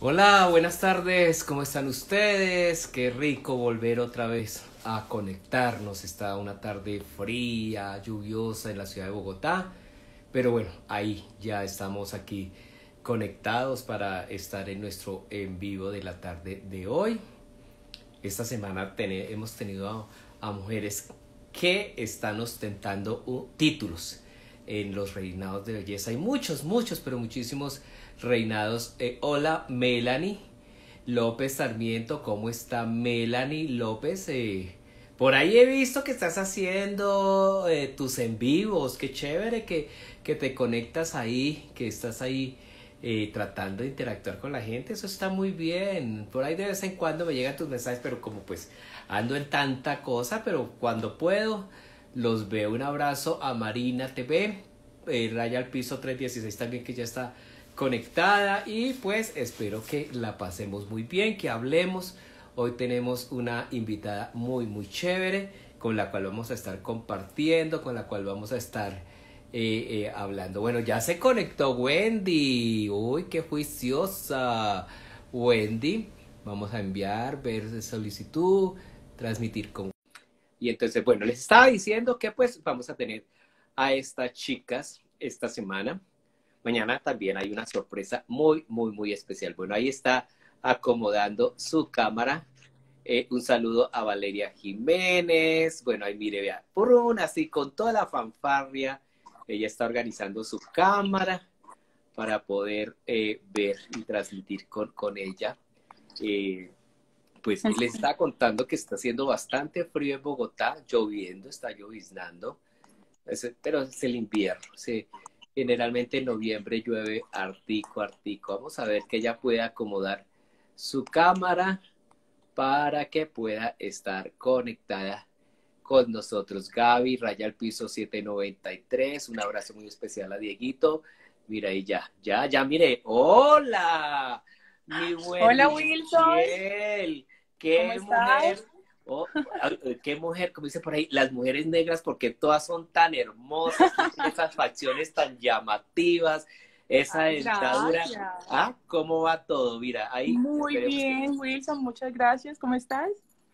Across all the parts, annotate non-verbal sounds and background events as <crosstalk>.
Hola, buenas tardes, ¿cómo están ustedes? Qué rico volver otra vez a conectarnos. Está una tarde fría, lluviosa en la ciudad de Bogotá, pero bueno, ahí ya estamos aquí conectados para estar en nuestro en vivo de la tarde de hoy. Esta semana hemos tenido a, mujeres que están ostentando títulos en los reinados de belleza. Hay muchos, muchos, pero muchísimos reinados. Eh, hola, Melanie López Sarmiento, ¿cómo está Melanie López? Eh, por ahí he visto que estás haciendo eh, tus en vivos, qué chévere que, que te conectas ahí, que estás ahí tratando de interactuar con la gente, eso está muy bien. Por ahí de vez en cuando me llegan tus mensajes, pero como pues ando en tanta cosa, pero cuando puedo los veo. Un abrazo a Marina TV, Raya al Piso 316 también que ya está conectada y pues espero que la pasemos muy bien, que hablemos. Hoy tenemos una invitada muy muy chévere con la cual vamos a estar compartiendo, con la cual vamos a estar eh, eh, hablando. Bueno, ya se conectó Wendy. Uy, qué juiciosa. Wendy, vamos a enviar, ver solicitud, transmitir con... Y entonces, bueno, les estaba diciendo que pues vamos a tener a estas chicas esta semana. Mañana también hay una sorpresa muy, muy, muy especial. Bueno, ahí está acomodando su cámara. Eh, un saludo a Valeria Jiménez. Bueno, ahí mire, vea, por una, así con toda la fanfarria. Ella está organizando su cámara para poder eh, ver y transmitir con, con ella. Eh, pues les está contando que está haciendo bastante frío en Bogotá, lloviendo, está lloviznando, pero es el invierno. Sí. Generalmente en noviembre llueve artico, artico. Vamos a ver que ella pueda acomodar su cámara para que pueda estar conectada con nosotros. Gaby, raya al piso 793. Un abrazo muy especial a Dieguito. Mira ahí ya, ya, ya, mire. ¡Hola! Mi buen Hola, Wilson. ¡Qué mujer! Oh, qué mujer, como dice por ahí, las mujeres negras, porque todas son tan hermosas, <laughs> esas facciones tan llamativas, esa dentadura. ¿Ah? ¿Cómo va todo? Mira, ahí. Muy bien, Wilson, muchas gracias. ¿Cómo estás?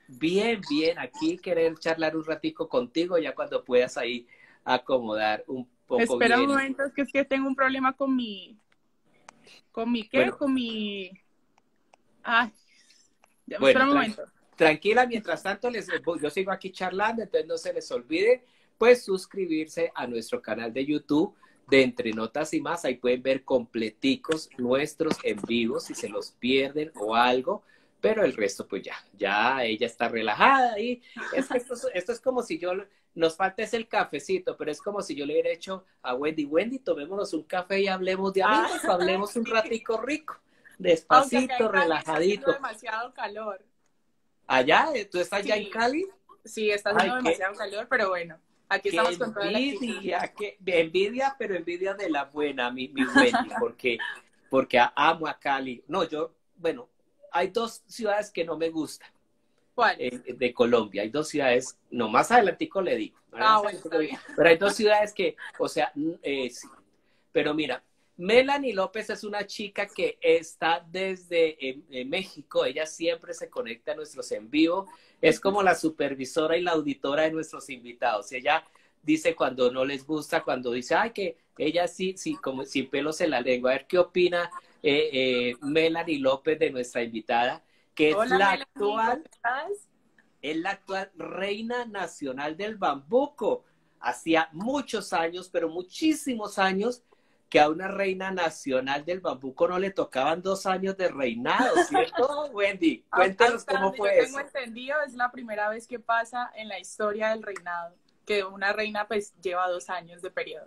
Bien, bien. Aquí querer charlar un ratico contigo, ya cuando puedas ahí acomodar un poco. Espera un momento, es que es que tengo un problema con mi. ¿Con mi qué? con mi. Ay. espera un momento tranquila, mientras tanto, les, yo sigo aquí charlando, entonces no se les olvide, pues suscribirse a nuestro canal de YouTube de Entre Notas y más, ahí pueden ver completicos nuestros en vivo, si se los pierden o algo, pero el resto pues ya, ya ella está relajada y es que esto, esto es como si yo, nos falta es el cafecito, pero es como si yo le hubiera hecho a Wendy, Wendy, tomémonos un café y hablemos de amigos, ah, hablemos un ratico rico, despacito, relajadito. demasiado calor. Allá, ¿tú estás ya en Cali? Sí, está haciendo demasiado calor, pero bueno, aquí estamos con toda envidia, la qué, envidia, pero envidia de la buena, mi, mi Wendy, porque, porque amo a Cali. No, yo, bueno, hay dos ciudades que no me gustan. ¿Cuáles? Eh, de Colombia. Hay dos ciudades, no, más adelantico le digo. Ah, bueno, pero hay dos ciudades que, o sea, eh, sí. Pero mira, Melanie López es una chica que está desde México, ella siempre se conecta a nuestros en vivo, es como la supervisora y la auditora de nuestros invitados. Ella dice cuando no les gusta, cuando dice, ay, que ella sí, sí, como sin pelos en la lengua. A ver qué opina eh, eh, Melanie López de nuestra invitada, que es la actual, es la actual reina nacional del bambuco. Hacía muchos años, pero muchísimos años, que a una reina nacional del bambuco no le tocaban dos años de reinado, ¿cierto, <laughs> Wendy? Cuéntanos cómo fue eso. Tengo entendido, es la primera vez que pasa en la historia del reinado, que una reina pues lleva dos años de periodo.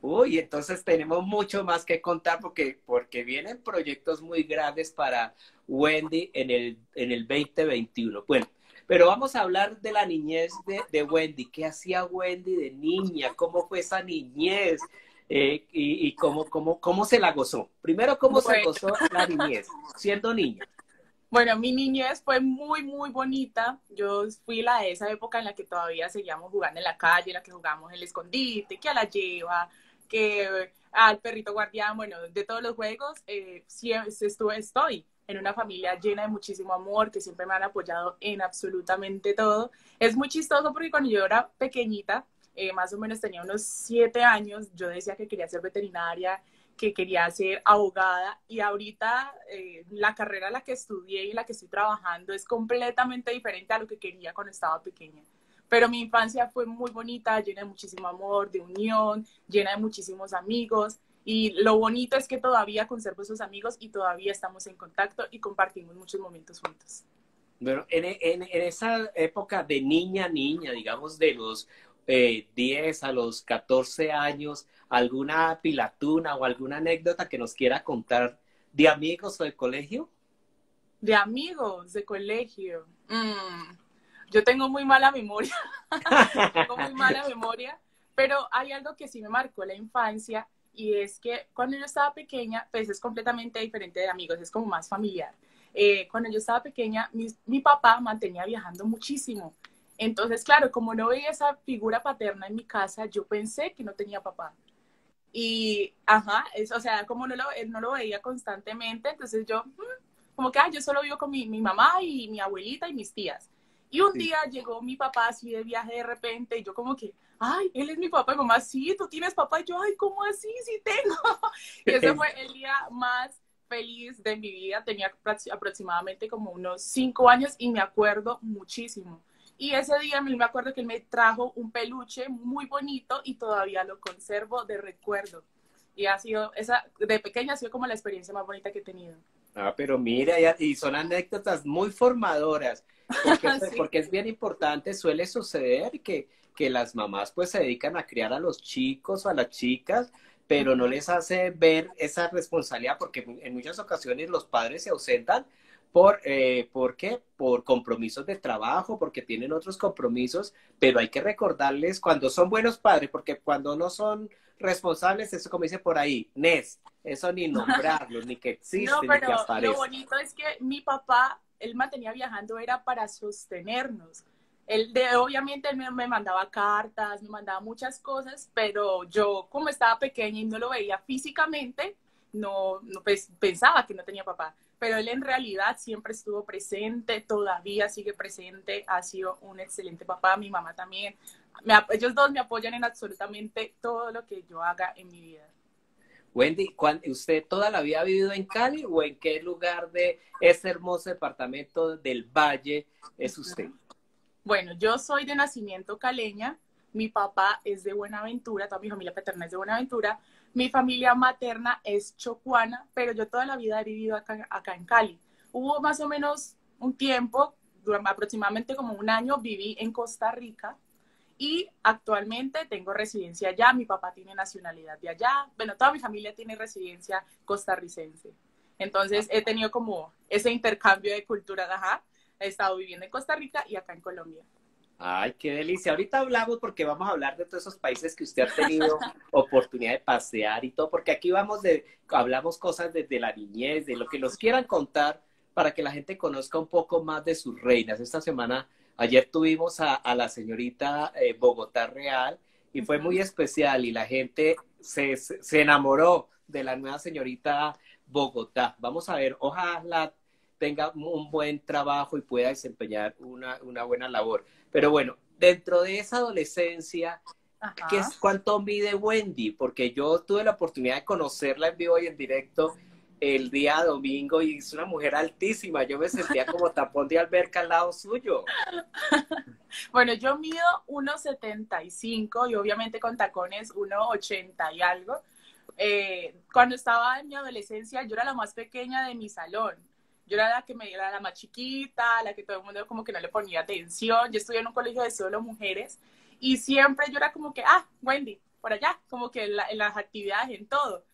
Uy, entonces tenemos mucho más que contar porque, porque vienen proyectos muy grandes para Wendy en el, en el 2021. Bueno, pero vamos a hablar de la niñez de, de Wendy. ¿Qué hacía Wendy de niña? ¿Cómo fue esa niñez? Eh, y, cómo, cómo, cómo se la gozó. Primero, cómo se gozó la niñez, siendo niña. Bueno, mi niñez fue muy, muy bonita. Yo fui la de esa época en la que todavía seguíamos jugando en la calle, en la que jugamos el escondite, que a la lleva, que al perrito guardián, bueno, de todos los juegos, eh, estuve, estoy en una familia llena de muchísimo amor, que siempre me han apoyado en absolutamente todo. Es muy chistoso porque cuando yo era pequeñita, eh, más o menos tenía unos siete años, yo decía que quería ser veterinaria, que quería ser abogada y ahorita eh, la carrera la que estudié y la que estoy trabajando es completamente diferente a lo que quería cuando estaba pequeña. Pero mi infancia fue muy bonita, llena de muchísimo amor, de unión, llena de muchísimos amigos. Y lo bonito es que todavía conservo esos amigos y todavía estamos en contacto y compartimos muchos momentos juntos. Bueno, en, en, en esa época de niña, niña, digamos de los eh, 10 a los 14 años, alguna pilatuna o alguna anécdota que nos quiera contar de amigos o de colegio? De amigos de colegio. Mm, yo tengo muy mala memoria. <laughs> tengo muy mala memoria, pero hay algo que sí me marcó la infancia y es que cuando yo estaba pequeña, pues es completamente diferente de amigos, es como más familiar. Eh, cuando yo estaba pequeña, mi, mi papá mantenía viajando muchísimo. Entonces, claro, como no veía esa figura paterna en mi casa, yo pensé que no tenía papá. Y, ajá, es, o sea, como no lo, no lo veía constantemente, entonces yo, mm, como que, ah, yo solo vivo con mi, mi, mamá y mi abuelita y mis tías. Y un día llegó mi papá así de viaje de repente y yo como que, ay, él es mi papá y mamá, sí, tú tienes papá. Y yo, ay, ¿cómo así? Sí tengo. <laughs> y ese fue el día más feliz de mi vida. Tenía aproximadamente como unos cinco años y me acuerdo muchísimo. Y ese día me acuerdo que él me trajo un peluche muy bonito y todavía lo conservo de recuerdo. Y ha sido, esa, de pequeña ha sido como la experiencia más bonita que he tenido. Ah, pero mira, y son anécdotas muy formadoras, <laughs> porque, es bien importante, suele suceder que, que las mamás pues se dedican a criar a los chicos o a las chicas, pero no les hace ver esa responsabilidad porque en muchas ocasiones los padres se ausentan por, eh, ¿Por qué? Por compromisos de trabajo, porque tienen otros compromisos, pero hay que recordarles cuando son buenos padres, porque cuando no son responsables, eso como dice por ahí, Nes, eso ni nombrarlos, ni que <laughs> existen, no, pero ni que Lo bonito es que mi papá, él mantenía viajando, era para sostenernos. Él de, obviamente él me, me, mandaba cartas, me mandaba muchas cosas, pero yo como estaba pequeña y no lo veía físicamente, no, no pues, pensaba que no tenía papá pero él en realidad siempre estuvo presente, todavía sigue presente, ha sido un excelente papá, mi mamá también. ellos dos me apoyan en absolutamente todo lo que yo haga en mi vida. Wendy, ¿usted toda la vida ha vivido en Cali o en qué lugar de ese hermoso departamento del Valle es usted? Bueno, yo soy de nacimiento caleña, mi papá es de Buenaventura, toda mi familia paterna es de Buenaventura, mi familia materna es chocuana, pero yo toda la vida he vivido acá, en Cali. Hubo más o menos un tiempo, aproximadamente como un año, viví en Costa Rica y actualmente tengo residencia allá. Mi papá tiene nacionalidad de allá. Bueno, toda mi familia tiene residencia costarricense. Entonces he tenido como ese intercambio de cultura. Ajá. He estado viviendo en Costa Rica y acá en Colombia. Ay, qué delicia. Ahorita hablamos porque vamos a hablar de todos esos países que usted ha tenido <laughs> oportunidad de pasear y todo, porque aquí vamos de, hablamos cosas desde la niñez, de lo que nos quieran contar para que la gente conozca un poco más de sus reinas. Esta semana, ayer tuvimos a, la señorita eh, Bogotá Real y fue muy especial y la gente se, se enamoró de la nueva señorita Bogotá. Vamos a ver, ojalá tenga un buen trabajo y pueda desempeñar una, una buena labor. Pero bueno, dentro de esa adolescencia, ¿qué es cuánto mide Wendy? Porque yo tuve la oportunidad de conocerla en vivo y en directo el día domingo y es una mujer altísima. Yo me sentía <laughs> como tapón de alberca al lado suyo. <laughs> Bueno, yo mido 1,75 y obviamente con tacones 1,80 y algo. Eh, cuando estaba en mi adolescencia, yo era la más pequeña de mi salón. Yo era la que me era la más chiquita, la que todo el mundo como que no le ponía atención. Yo estudié en un colegio de solo mujeres y siempre yo era como que, ah, Wendy, por allá, como que en, las actividades, en todo.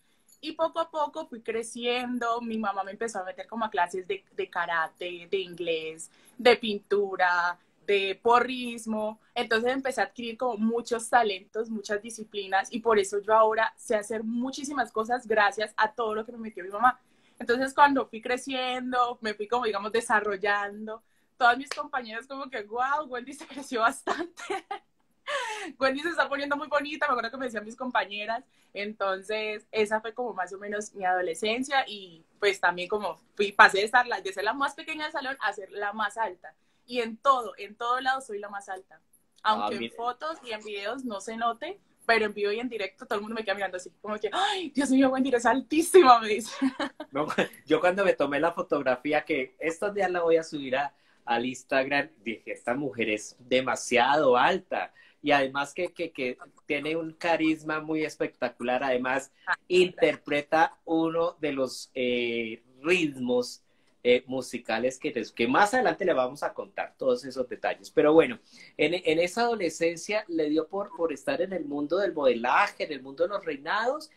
Y poco a poco fui creciendo, mi mamá me empezó a meter como a clases de, de karate, de inglés, de pintura, de porrismo. Entonces empecé a adquirir como muchos talentos, muchas disciplinas y por eso yo ahora sé hacer muchísimas cosas gracias a todo lo que me metió mi mamá. Entonces cuando fui creciendo, me fui como, digamos, desarrollando, todas mis compañeras como que, wow, Wendy se creció bastante. <laughs> Wendy se está poniendo muy bonita, me acuerdo que me decían mis compañeras. Entonces, esa fue como más o menos mi adolescencia y pues también como fui, pasé de, estar, de ser la más pequeña del salón a ser la más alta. Y en todo, en todo lado soy la más alta. Aunque ah, en fotos y en videos no se note, pero en vivo y en directo todo el mundo me queda mirando así, como que, ay, Dios mío, Wendy, es altísima, me dice. <laughs> yo cuando me tomé la fotografía, que estos días la voy a subir a, al Instagram, dije, esta mujer es demasiado alta y además que, que, que, tiene un carisma muy espectacular, además interpreta uno de los eh, ritmos eh, musicales que, que más adelante le vamos a contar todos esos detalles. Pero bueno, en, en esa adolescencia le dio por, por estar en el mundo del modelaje, en el mundo de los reinados.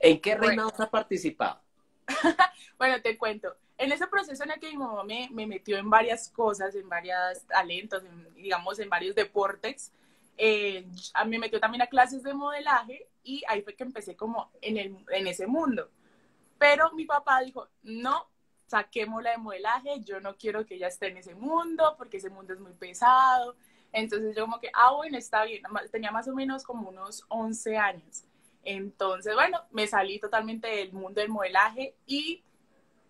¿En qué reinados ha participado? <laughs> bueno, te cuento. En ese proceso en el que mi mamá me, me metió en varias cosas, en varios talentos, digamos, en varios deportes, eh, me metió también a clases de modelaje y ahí fue que empecé como en, el, en ese mundo. Pero mi papá dijo, no, saquémosla de modelaje, yo no quiero que ella esté en ese mundo porque ese mundo es muy pesado. Entonces yo como que, ah, bueno, está bien, tenía más o menos como unos 11 años. Entonces, bueno, me salí totalmente del mundo del modelaje y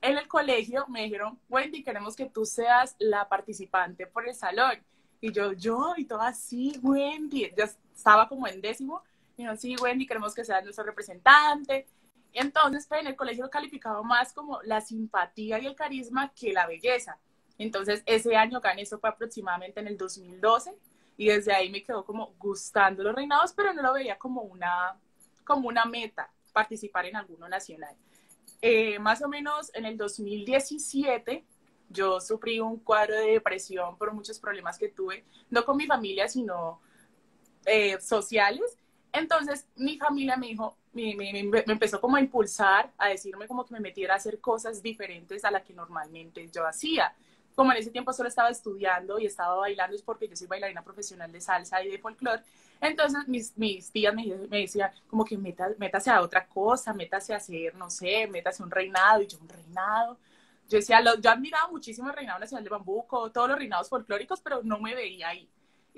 en el colegio me dijeron, Wendy, queremos que tú seas la participante por el salón. Y yo, yo, y todo así, Wendy, ya estaba como en décimo. Y dijeron, sí, Wendy, queremos que seas nuestro representante. Entonces, pues, en el colegio calificaba más como la simpatía y el carisma que la belleza. Entonces, ese año gané, eso fue aproximadamente en el 2012, y desde ahí me quedó como gustando los reinados, pero no lo veía como una, como una meta participar en alguno nacional. Eh, más o menos en el 2017 yo sufrí un cuadro de depresión por muchos problemas que tuve, no con mi familia, sino eh, sociales. Entonces mi familia me dijo, me, me, empezó como a impulsar, a decirme como que me metiera a hacer cosas diferentes a las que normalmente yo hacía. Como en ese tiempo solo estaba estudiando y estaba bailando, es porque yo soy bailarina profesional de salsa y de folclore. Entonces mis, mis tías me, me decían como que meta, métase a otra cosa, métase a hacer, no sé, métase un reinado. Y yo, un reinado. Yo decía, lo, yo admiraba muchísimo el reinado nacional de Bambuco, todos los reinados folclóricos, pero no me veía ahí.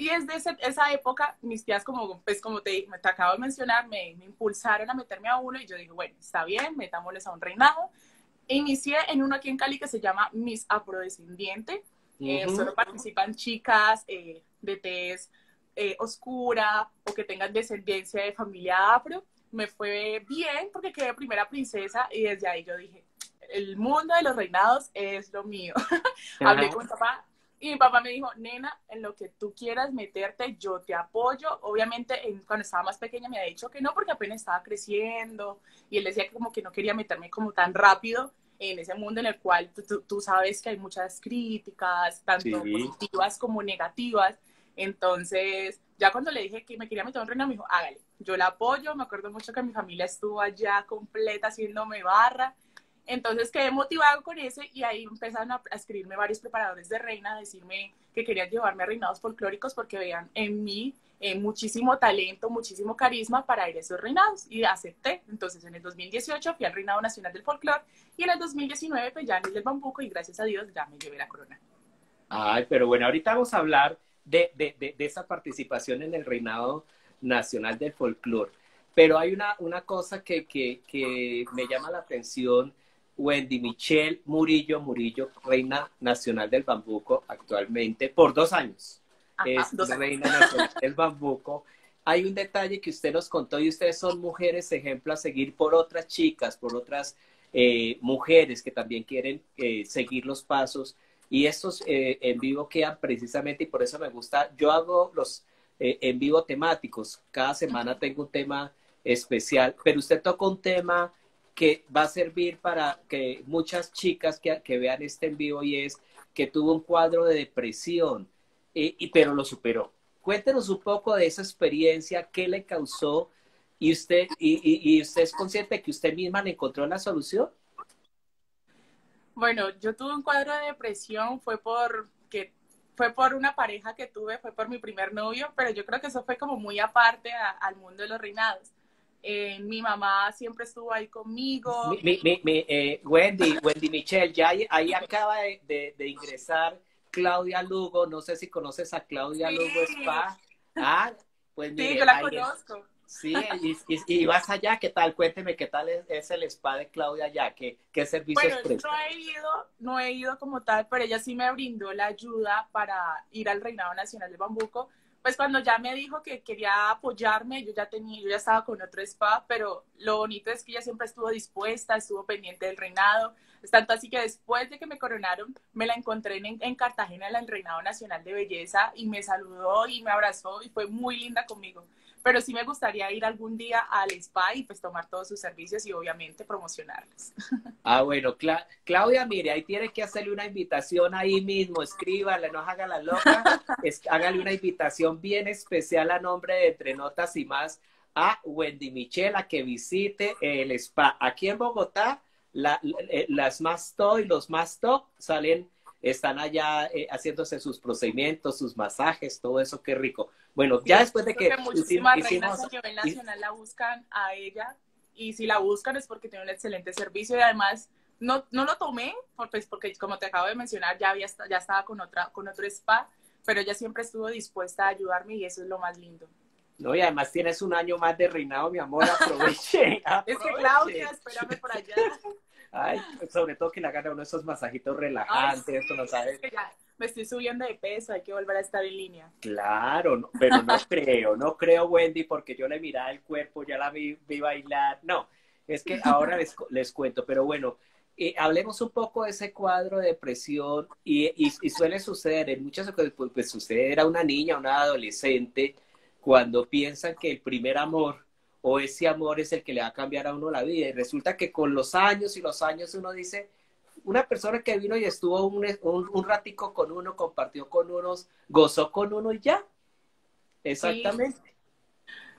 Y desde esa época, mis tías, como, pues, como te, te acabo de mencionar, me, me, impulsaron a meterme a uno y yo dije, bueno, está bien, metámosles a un reinado. Inicié en uno aquí en Cali que se llama Miss Afrodescendiente. Eh, solo participan chicas eh, de tez eh, oscura o que tengan descendencia de familia afro. Me fue bien porque quedé primera princesa y desde ahí yo dije, el mundo de los reinados es lo mío. <laughs> Hablé con mi papá, y mi papá me dijo, nena, en lo que tú quieras meterte, yo te apoyo. Obviamente, cuando estaba más pequeña me había dicho que no, porque apenas estaba creciendo. Y él decía que como que no quería meterme como tan rápido en ese mundo en el cual tú, sabes que hay muchas críticas, tanto positivas como negativas. Entonces, ya cuando le dije que me quería meter en un reino, me dijo, hágale, yo la apoyo. Me acuerdo mucho que mi familia estuvo allá completa haciéndome barra. Entonces quedé motivado con ese y ahí empezaron a, escribirme varios preparadores de reina, a decirme que querían llevarme a reinados folclóricos porque veían en mí eh, muchísimo talento, muchísimo carisma para ir a esos reinados y acepté. Entonces en el 2018 fui al Reinado Nacional del Folclor y en el 2019 pues ya en el del Bambuco y gracias a Dios ya me llevé la corona. Ay, pero bueno, ahorita vamos a hablar de, de, de, esa participación en el Reinado Nacional del Folclor. Pero hay una, una cosa que, que me llama la atención Wendy Michelle Murillo, Murillo, reina nacional del bambuco actualmente por dos años. es reina nacional del bambuco. Hay un detalle que usted nos contó y ustedes son mujeres ejemplo a seguir por otras chicas, por otras eh, mujeres que también quieren eh, seguir los pasos. Y estos eh, en vivo quedan precisamente, y por eso me gusta, yo hago los en vivo temáticos. Cada semana tengo un tema especial, pero usted toca un tema que va a servir para que muchas chicas que, que vean este en vivo y es que tuvo un cuadro de depresión, y, pero lo superó. Cuéntenos un poco de esa experiencia, qué le causó y usted, y, usted es consciente de que usted misma le encontró la solución. Bueno, yo tuve un cuadro de depresión, fue por que fue por una pareja que tuve, fue por mi primer novio, pero yo creo que eso fue como muy aparte al mundo de los reinados. Eh, mi mamá siempre estuvo ahí conmigo. Mi, mi, mi, eh, Wendy, Wendy Michelle, ya ahí, acaba de, de, ingresar Claudia Lugo. No sé si conoces a Claudia Lugo Spa. Ah, Pues, sí, yo la conozco. Sí, y, vas allá, ¿qué tal? Cuénteme, ¿qué tal es, el spa de Claudia allá? ¿Qué, qué servicios bueno, No he, ido, no he ido como tal, pero ella sí me brindó la ayuda para ir al Reinado Nacional de Bambuco. Pues cuando ya me dijo que quería apoyarme, yo ya tenía, yo ya estaba con otro spa, pero lo bonito es que ella siempre estuvo dispuesta, estuvo pendiente del reinado. Es tanto así que después de que me coronaron, me la encontré en, en Cartagena, en el Reinado Nacional de Belleza, y me saludó y me abrazó y fue muy linda conmigo pero sí me gustaría ir algún día al spa y pues tomar todos sus servicios y obviamente promocionarlos. <laughs> Ah, bueno, Claudia, mire, ahí tiene que hacerle una invitación ahí mismo, escríbale, no haga la loca, <laughs> hágale una invitación bien especial a nombre de Entre Notas y más a Wendy Michela que visite el spa. Aquí en Bogotá, eh, las más top y los más top salen están allá eh, haciéndose sus procedimientos, sus masajes, todo eso, qué rico. Bueno, ya después de que... muchísimas reinas a nivel nacional la buscan a ella y si la buscan es porque tiene un excelente servicio y además no, no lo tomé pues, porque como te acabo de mencionar ya, había, ya estaba con, otra, con otro spa, pero ella siempre estuvo dispuesta a ayudarme y eso es lo más lindo. No, y además tienes un año más de reinado, mi amor, <laughs> aproveche. es que Claudia, espérame por allá. Ay, sobre todo que le hagan uno esos masajitos relajantes, no sabes. me estoy subiendo de peso, hay que volver a estar en línea. Claro, pero no <laughs> creo, no creo, Wendy, porque yo le miraba el cuerpo, ya la vi, bailar. No, es que ahora les, les cuento, pero bueno, eh, hablemos un poco de ese cuadro de depresión y, y, suele suceder, en muchas ocasiones, pues, pues suceder a una niña, a una adolescente, cuando piensan que el primer amor o ese amor es el que le va a cambiar a uno la vida. Y resulta que con los años y los años uno dice, una persona que vino y estuvo un, un, ratico con uno, compartió con unos, gozó con uno y ya. Exactamente.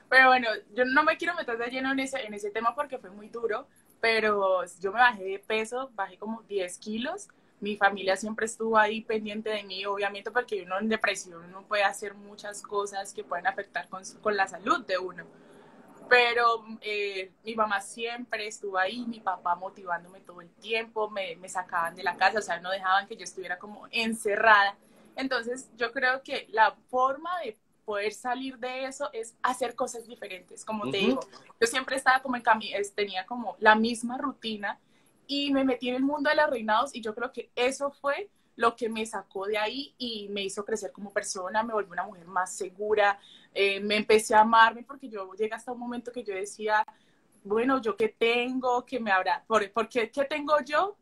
Pero bueno, yo no me quiero meter de lleno en ese, en ese tema porque fue muy duro, pero yo me bajé de peso, bajé como 10 kilos. Mi familia siempre estuvo ahí pendiente de mí, obviamente porque uno en depresión no puede hacer muchas cosas que pueden afectar con, con la salud de uno pero eh, mi mamá siempre estuvo ahí, mi papá motivándome todo el tiempo, me, me, sacaban de la casa, o sea, no dejaban que yo estuviera como encerrada. Entonces, yo creo que la forma de poder salir de eso es hacer cosas diferentes, como te digo. Yo siempre estaba como en camino, tenía como la misma rutina y me metí en el mundo de los reinados y yo creo que eso fue lo que me sacó de ahí y me hizo crecer como persona, me volví una mujer más segura, eh, me empecé a amarme porque yo llegué hasta un momento que yo decía, bueno, yo qué tengo, que me habrá, por, qué, qué tengo yo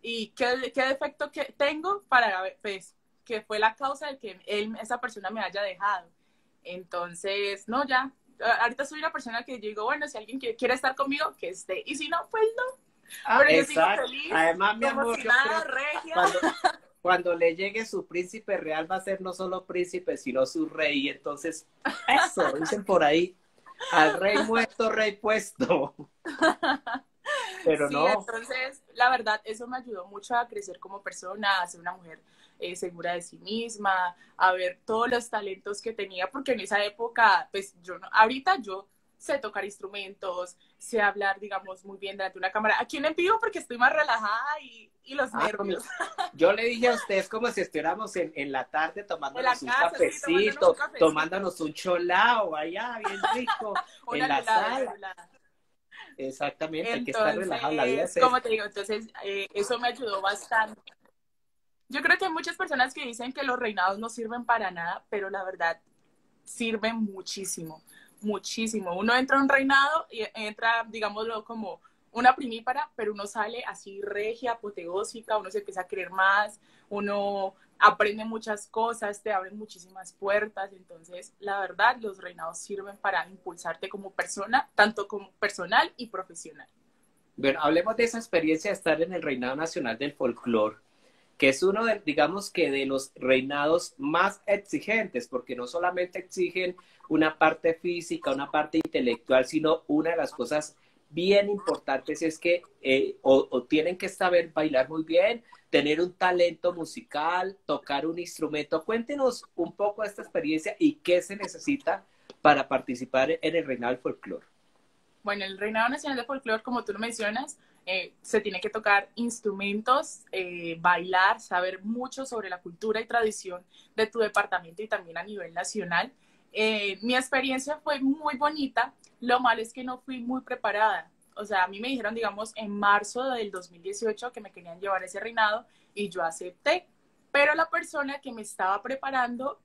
y qué, qué defecto que tengo para, pues, que fue la causa de que él, esa persona me haya dejado. Entonces, no, ya, ahorita soy una persona que digo, bueno, si alguien quiere estar conmigo, que esté, y si no, pues no. Ah, Pero yo sigo feliz, Además, mi amor, cuando, cuando le llegue su príncipe real va a ser no solo príncipe, sino su rey. Entonces, eso, dicen por ahí, al rey muerto, rey puesto. Pero no. Entonces, la verdad, eso me ayudó mucho a crecer como persona, a ser una mujer eh, segura de sí misma, a ver todos los talentos que tenía, porque en esa época, pues yo no, ahorita yo sé tocar instrumentos, sé hablar, digamos, muy bien delante de una cámara. Aquí en vivo porque estoy más relajada y, y los ah, nervios. Yo le dije a ustedes como si estuviéramos en, en la tarde tomándonos un cafecito, tomándonos, un cholao allá, bien rico, <laughs> en la sala. Exactamente, hay que estar relajado la vida. Como te digo, entonces eh, eso me ayudó bastante. Yo creo que hay muchas personas que dicen que los reinados no sirven para nada, pero la verdad sirven muchísimo muchísimo. Uno entra a un reinado y entra, digámoslo, como una primípara, pero uno sale así regia, apoteósica, uno se empieza a creer más, uno aprende muchas cosas, te abren muchísimas puertas. Entonces, la verdad, los reinados sirven para impulsarte como persona, tanto como personal y profesional. Bueno, hablemos de esa experiencia de estar en el Reinado Nacional del Folclore que es uno de, digamos que de los reinados más exigentes, porque no solamente exigen una parte física, una parte intelectual, sino una de las cosas bien importantes es que eh, o, tienen que saber bailar muy bien, tener un talento musical, tocar un instrumento. Cuéntenos un poco esta experiencia y qué se necesita para participar en el Reinado del Folclore. Bueno, el Reinado Nacional de Folclore, como tú lo mencionas, eh, se tiene que tocar instrumentos, eh, bailar, saber mucho sobre la cultura y tradición de tu departamento y también a nivel nacional. Eh, mi experiencia fue muy bonita, lo malo es que no fui muy preparada. O sea, a mí me dijeron, digamos, en marzo del 2018 que me querían llevar ese reinado y yo acepté. Pero la persona que me estaba preparando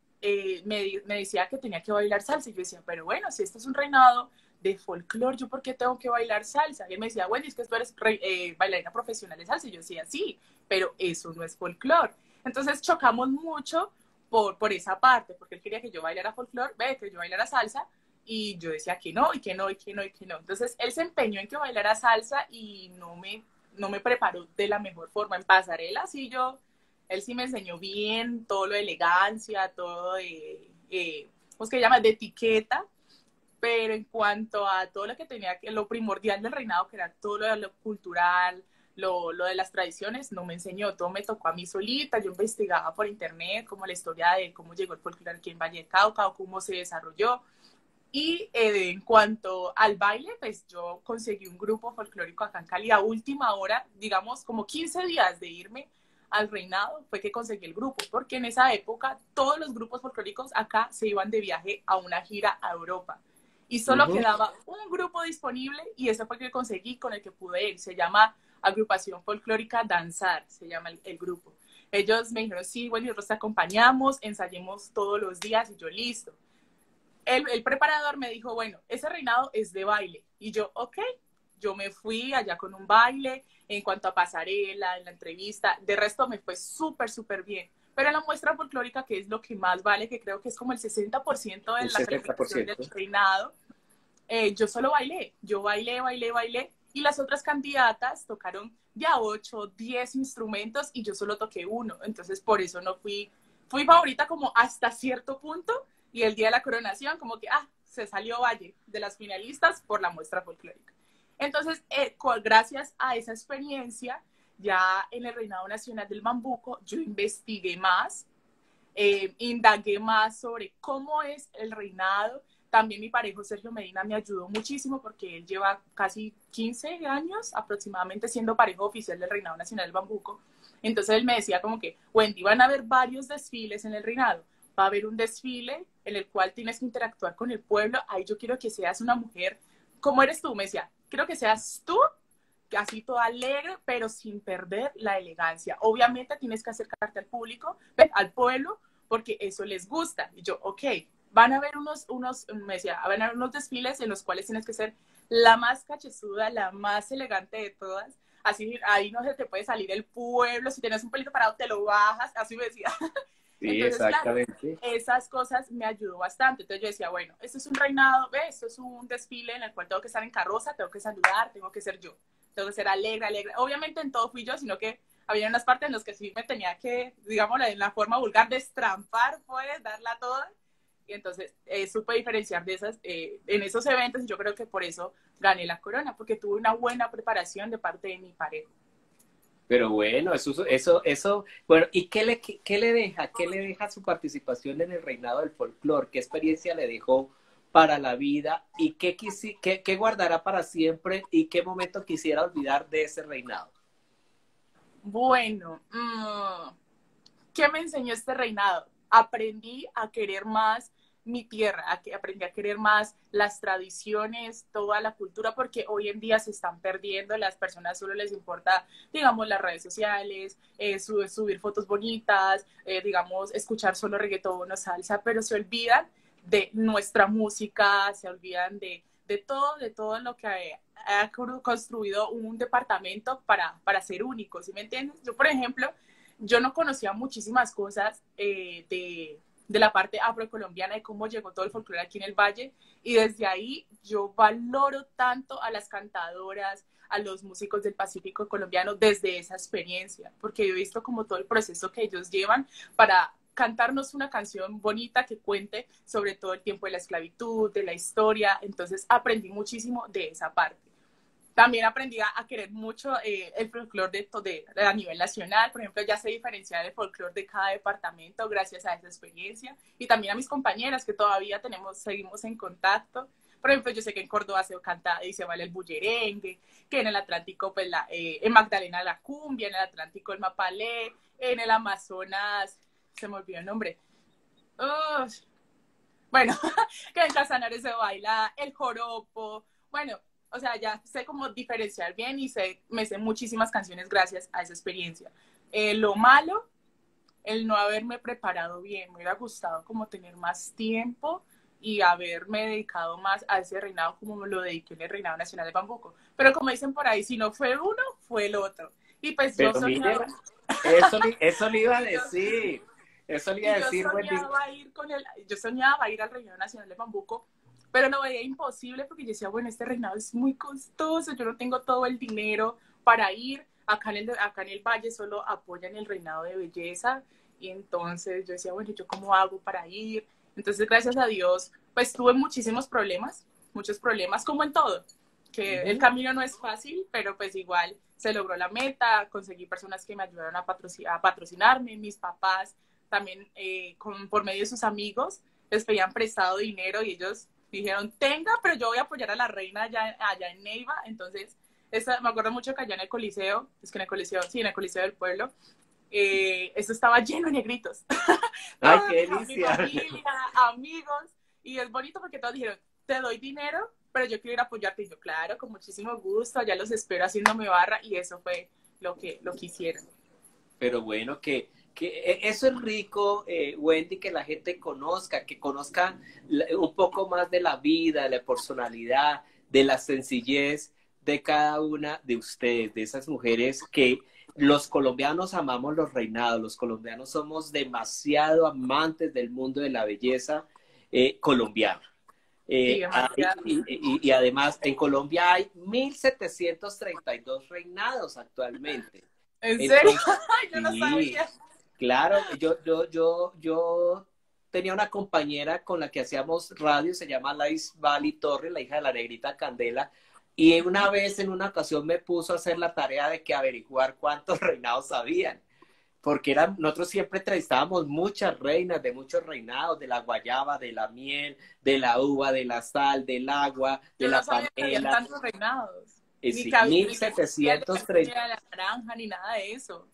me, me, decía que tenía que bailar salsa. Y yo decía, pero bueno, si esto es un reinado de folclore, ¿yo por qué tengo que bailar salsa? Y él me decía, bueno, es que tú eres eh, bailarina profesional de salsa. Y yo decía, sí, pero eso no es folclore. Entonces chocamos mucho por, por esa parte, porque él quería que yo bailara folclore, ve, que yo bailara salsa, y yo decía que no, y que no, y que no, y que no. Entonces él se empeñó en que bailara salsa y no me, no me preparó de la mejor forma. En pasarela, sí, yo, él sí me enseñó bien todo lo de elegancia, todo de, eh, ¿cómo es que llama? De etiqueta, pero en cuanto a todo lo que tenía, lo primordial del reinado, que era todo lo cultural, lo, lo, de las tradiciones no me enseñó, todo me tocó a mí solita, yo investigaba por internet como la historia de cómo llegó el folclore aquí en Valle de Cauca o cómo se desarrolló. Y eh, en cuanto al baile, pues yo conseguí un grupo folclórico acá en Cali a última hora, digamos como 15 días de irme al reinado, fue que conseguí el grupo, porque en esa época todos los grupos folclóricos acá se iban de viaje a una gira a Europa. Y solo quedaba un grupo disponible y ese fue el que conseguí con el que pude ir. Se llama Agrupación Folclórica Danzar, se llama el, grupo. Ellos me dijeron, sí, bueno, nosotros te acompañamos, ensayemos todos los días y yo listo. El, el, preparador me dijo, bueno, ese reinado es de baile. Y yo, ok, yo me fui allá con un baile en cuanto a pasarela, en la entrevista. De resto me fue súper, súper bien. Pero la muestra folclórica, que es lo que más vale, que creo que es como el 60% de la presentación del reinado, eh, yo solo bailé. Yo bailé, bailé, bailé y las otras candidatas tocaron ya 8, 10 instrumentos y yo solo toqué uno. Entonces, por eso no fui, fui favorita como hasta cierto punto y el día de la coronación como que, ah, se salió Valle de las finalistas por la muestra folclórica. Entonces, eh, gracias a esa experiencia, ya en el Reinado Nacional del Bambuco, yo investigué más, eh, indagué más sobre cómo es el reinado, también mi pareja Sergio Medina me ayudó muchísimo porque él lleva casi 15 años aproximadamente siendo pareja oficial del Reinado Nacional del Bambuco. Entonces él me decía como que, Wendy, van a haber varios desfiles en el reinado. Va a haber un desfile en el cual tienes que interactuar con el pueblo. Ahí yo quiero que seas una mujer como eres tú. Me decía, quiero que seas tú, así toda alegre, pero sin perder la elegancia. Obviamente tienes que acercarte al público, al pueblo, porque eso les gusta. Y yo, ok, van a haber unos, unos, me decía, van a haber unos desfiles en los cuales tienes que ser la más cachezuda, la más elegante de todas. Así, ahí no se te puede salir el pueblo, si tienes un pelito parado te lo bajas, así me decía. <laughs> Sí, exactamente. esas cosas me ayudó bastante. Entonces yo decía, bueno, esto es un reinado, ¿ves? Esto es un desfile en el cual tengo que estar en carroza, tengo que saludar, tengo que ser yo, tengo que ser alegre, alegre. Obviamente en todo fui yo, sino que había unas partes en las que sí me tenía que, digamos, en la forma vulgar, destrampar, pues, darla toda y entonces eh, supe diferenciar de esas, eh, en esos eventos y yo creo que por eso gané la corona, porque tuve una buena preparación de parte de mi pareja. Pero bueno, eso, eso, eso, bueno, ¿y qué le, qué, le deja? ¿Qué le deja su participación en el reinado del folclore? ¿Qué experiencia le dejó para la vida? ¿Y qué, qué, qué guardará para siempre? ¿Y qué momento quisiera olvidar de ese reinado? Bueno, mm, ¿qué me enseñó este reinado? Aprendí a querer más mi tierra, a que aprendí a querer más las tradiciones, toda la cultura, porque hoy en día se están perdiendo, las personas solo les importa, digamos, las redes sociales, eh, subir fotos bonitas, eh, digamos, escuchar solo reggaetón o salsa, pero se olvidan de nuestra música, se olvidan de, de todo, de todo lo que ha, construido un departamento para, para ser único, ¿sí me entiendes? Yo, por ejemplo, yo no conocía muchísimas cosas eh, de de la parte afrocolombiana, de cómo llegó todo el folclore aquí en el Valle. Y desde ahí yo valoro tanto a las cantadoras, a los músicos del Pacífico colombiano desde esa experiencia, porque yo he visto como todo el proceso que ellos llevan para cantarnos una canción bonita que cuente sobre todo el tiempo de la esclavitud, de la historia. Entonces aprendí muchísimo de esa parte. También aprendí a, querer mucho eh, el folclore de, de, a nivel nacional. Por ejemplo, ya sé diferenciar el folclore de cada departamento gracias a esa experiencia. Y también a mis compañeras que todavía tenemos, seguimos en contacto. Por ejemplo, yo sé que en Córdoba se canta y se vale el bullerengue, que en el Atlántico, pues la, eh, en Magdalena la cumbia, en el Atlántico el mapalé, en el Amazonas, se me olvidó el nombre. Bueno, <laughs> que en Casanare se baila el joropo. Bueno, o sea, ya sé cómo diferenciar bien y sé, me sé muchísimas canciones gracias a esa experiencia. Eh, lo malo, el no haberme preparado bien. Me hubiera gustado como tener más tiempo y haberme dedicado más a ese reinado como me lo dediqué en el reinado nacional de Bambuco. Pero como dicen por ahí, si no fue uno, fue el otro. Y pues yo soñaba... eso, <laughs> eso le iba a decir. Eso le iba a decir. Yo soñaba, ir con el, yo soñaba ir al reinado nacional de Bambuco, pero no veía imposible porque yo decía, bueno, este reinado es muy costoso, yo no tengo todo el dinero para ir. Acá en el, acá en el valle solo apoyan el reinado de belleza. Y entonces yo decía, bueno, ¿yo cómo hago para ir? Entonces, gracias a Dios, pues tuve muchísimos problemas, muchos problemas, como en todo, que el camino no es fácil, pero pues igual se logró la meta, conseguí personas que me ayudaron a, a patrocinarme, mis papás también eh, con, por medio de sus amigos, les pedían prestado dinero y ellos dijeron, tenga, pero yo voy a apoyar a la reina allá, allá en Neiva, entonces esa, me acuerdo mucho que allá en el Coliseo, es que en el Coliseo, sí, en el Coliseo del Pueblo, eh, eso estaba <laughs> lleno de negritos. <laughs> ¡Ay, qué delicia! familia, amigos, y es bonito porque todos dijeron, te doy dinero, pero yo quiero ir a apoyarte. Y yo, claro, con muchísimo gusto, ya los espero haciéndome barra, y eso fue lo que, lo que hicieron. Pero bueno, que, que e, eso es rico, eh, Wendy, que la gente conozca, que conozca un poco más de la vida, de la personalidad, de la sencillez de cada una de ustedes, de esas mujeres que los colombianos amamos los reinados, los colombianos somos demasiado amantes del mundo de la belleza eh, colombiana. Eh, y, además, en Colombia hay 1.732 reinados actualmente. ¿En serio? <laughs> yo no sabía. Claro, yo, yo, yo, yo tenía una compañera con la que hacíamos radio, se llama Lais Bali Torres, la hija de la negrita Candela, y una vez, en una ocasión, me puso a hacer la tarea de que averiguar cuántos <laughs> reinados habían. Porque eran, nosotros siempre entrevistábamos muchas reinas de muchos reinados, de la guayaba, de la miel, de la uva, de la sal, del agua, de la no panela. tantos reinados. Eh, sí, 1730. la naranja, ni nada de eso.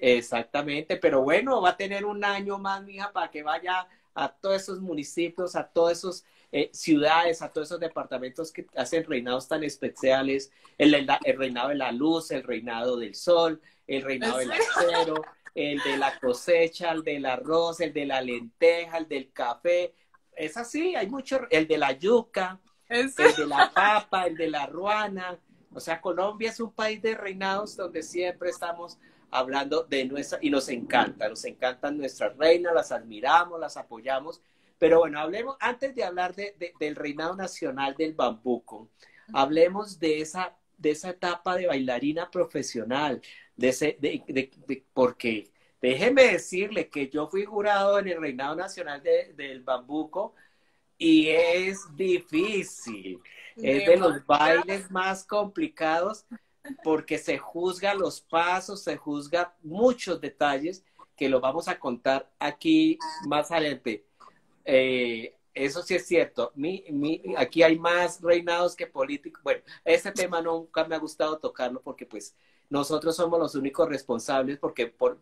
Exactamente, pero bueno, va a tener un año más, mija, para que vaya a todos esos municipios, a todos esos eh, ciudades, a todos esos departamentos que hacen reinados tan especiales, el, el, reinado de la luz, el reinado del sol, el reinado del acero, el de la cosecha, el del arroz, el de la lenteja, el del café. Es así, hay mucho, el de la yuca, el de la papa, el de la ruana. O sea, Colombia es un país de reinados donde siempre estamos hablando de nuestra, y nos encanta, nos encantan nuestras reinas, las admiramos, las apoyamos, pero bueno, hablemos, antes de hablar de, del reinado nacional del bambuco, hablemos de esa, de esa etapa de bailarina profesional, de ese, de, porque déjeme decirle que yo fui jurado en el reinado nacional del bambuco y es difícil, es de los bailes más complicados porque se juzga los pasos, se juzga muchos detalles que lo vamos a contar aquí más adelante. Eh, eso sí es cierto. Mi, mi, aquí hay más reinados que políticos. Bueno, ese tema nunca me ha gustado tocarlo porque pues nosotros somos los únicos responsables porque por,